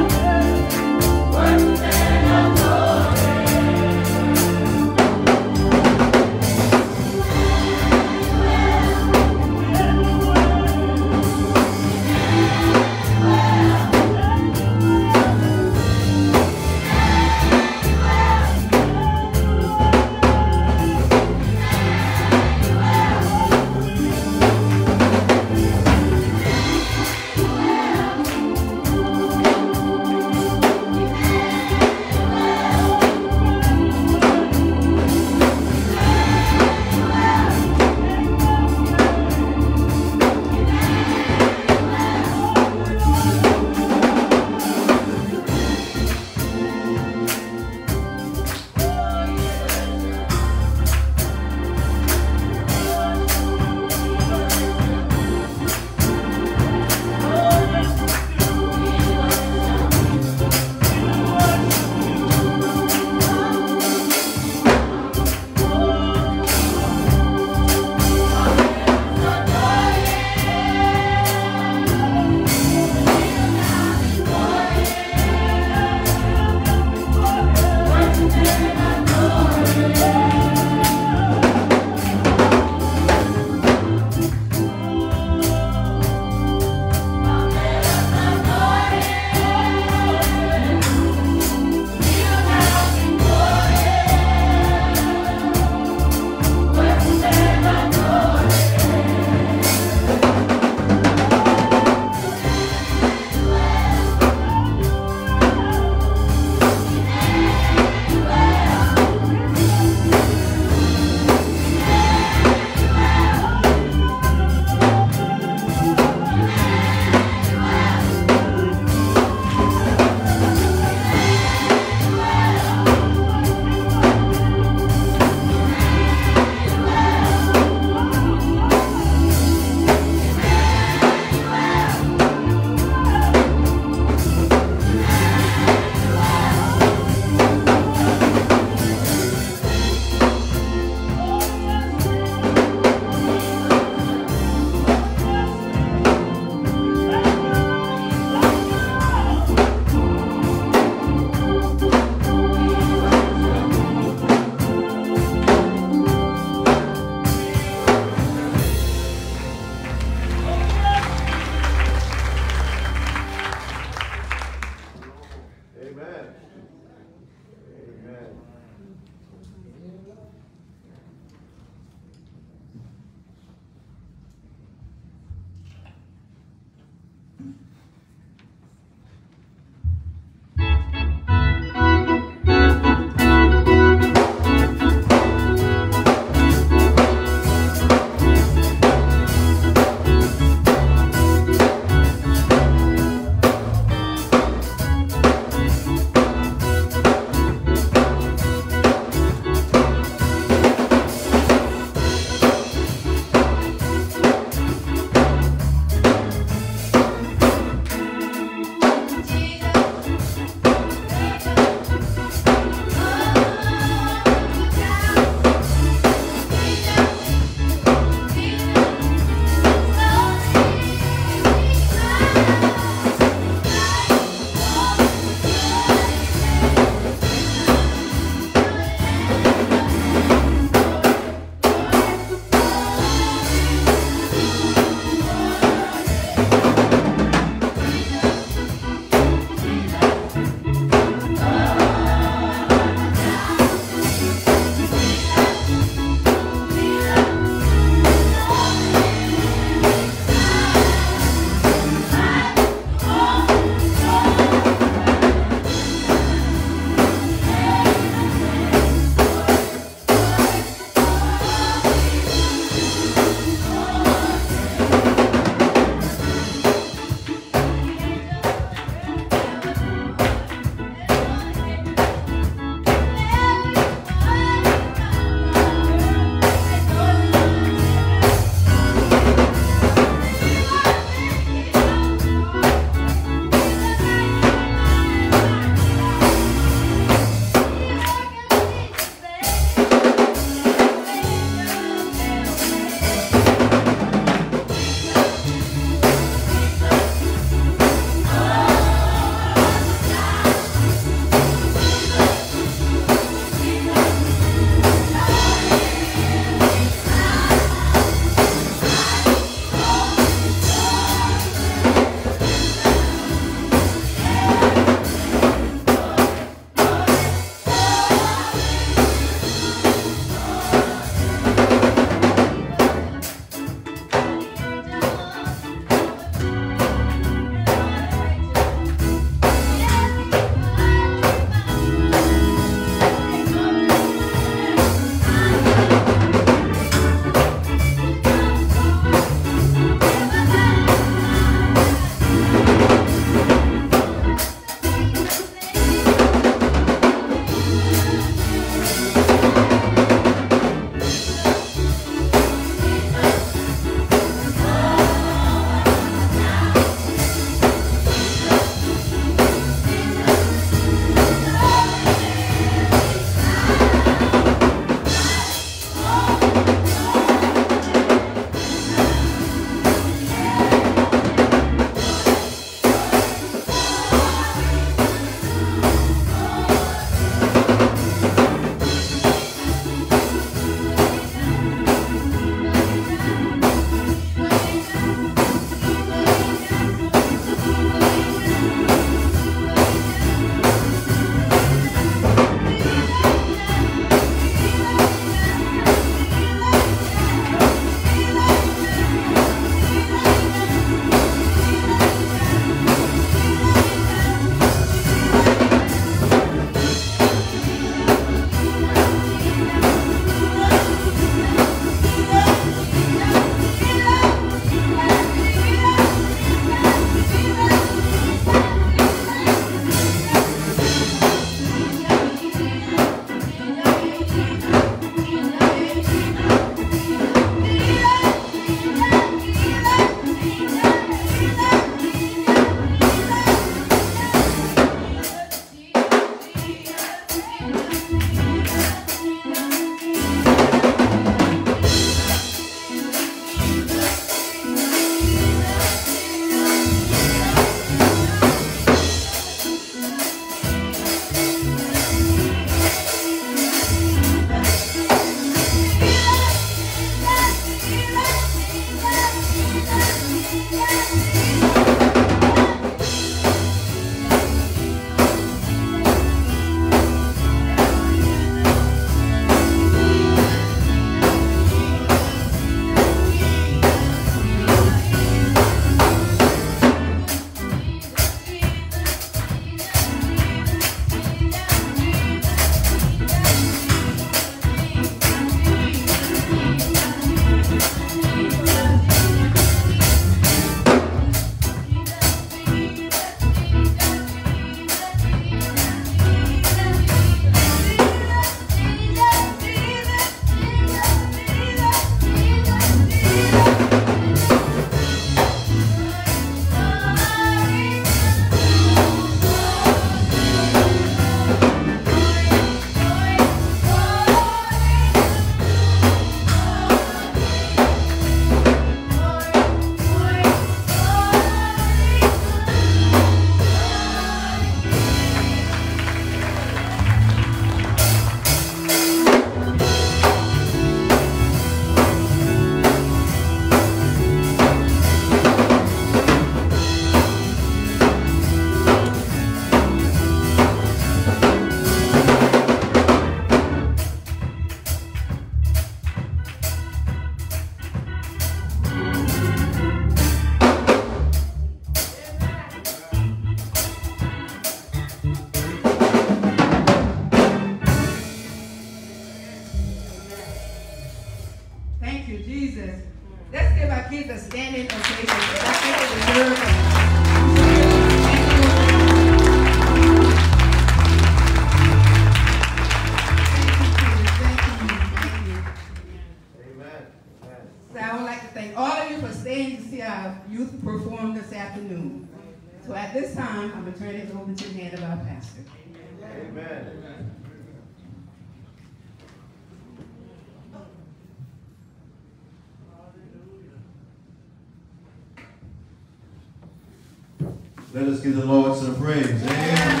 Let us give the Lord some praise. Amen.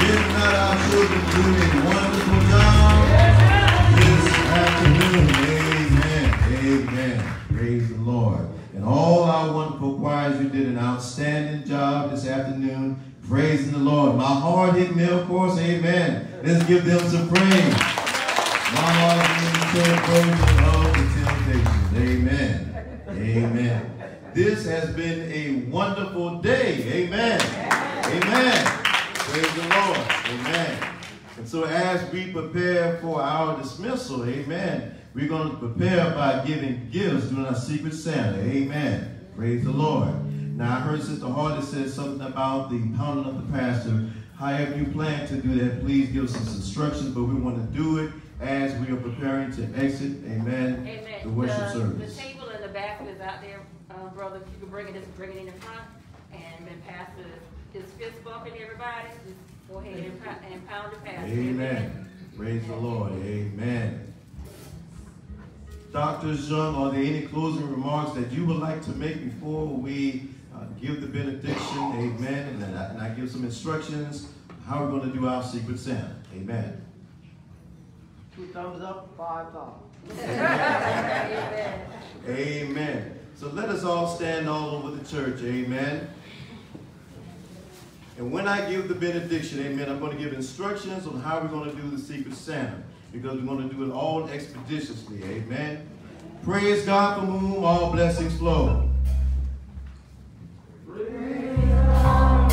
Did not our children do a wonderful job this afternoon? Amen. Amen. Praise the Lord. And all our wonderful choirs, you did an outstanding job this afternoon praising the Lord. My heart hit me, of course. Amen. Let's give them some praise. My heart hit me, version of the temptations. Amen. Amen. This has been a wonderful day. Amen. Amen. Praise the Lord. Amen. And so as we prepare for our dismissal, amen, we're going to prepare by giving gifts during our Secret Santa. Amen. Praise the Lord. Now, I heard Sister Hardy said something about the pounding of the pastor. However you plan to do that, please give us some instructions, but we want to do it as we are preparing to exit, amen, Amen. the worship the, service. The table and the basket is out there, uh, brother. If you can bring it, just bring it in the front. And then Pastor his fist bumping everybody. Just go ahead and, pound, and pound the pastor. Amen. Praise the Lord. Amen. Dr. Jung, are there any closing remarks that you would like to make before we uh, give the benediction? Amen. And, then I, and I give some instructions how we're going to do our Secret Santa. Amen. Two thumbs up, five thumbs. Amen. Amen. So let us all stand all over the church. Amen. And when I give the benediction, amen, I'm going to give instructions on how we're going to do the Secret Santa because we're going to do it all expeditiously. Amen. Praise God from whom all blessings flow. Praise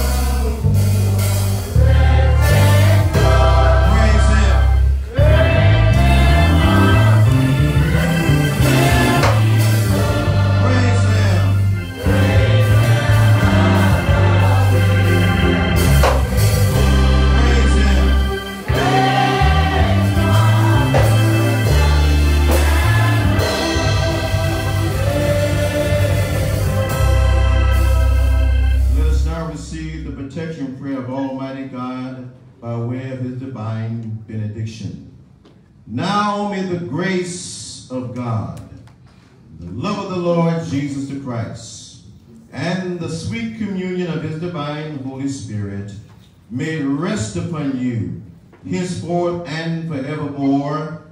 protection prayer of Almighty God by way of His divine benediction. Now may the grace of God, the love of the Lord Jesus the Christ, and the sweet communion of His divine Holy Spirit may rest upon you henceforth and forevermore.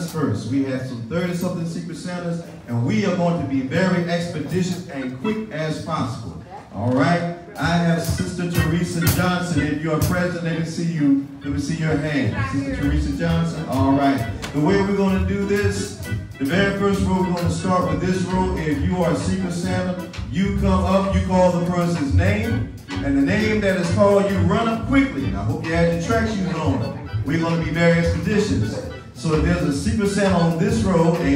Santas first. We have some 30 something Secret Santas, and we are going to be very expeditious and quick as possible. All right? I have Sister Teresa Johnson. If you are present, let me see you. Let me see your hand. Sister Teresa Johnson. All right. The way we're going to do this, the very first row, we're going to start with this row. If you are a Secret Santa, you come up, you call the person's name, and the name that is called, you run up quickly. And I hope you had your track on. We're going to be very expeditious. So if there's a Secret Santa on this row, amen.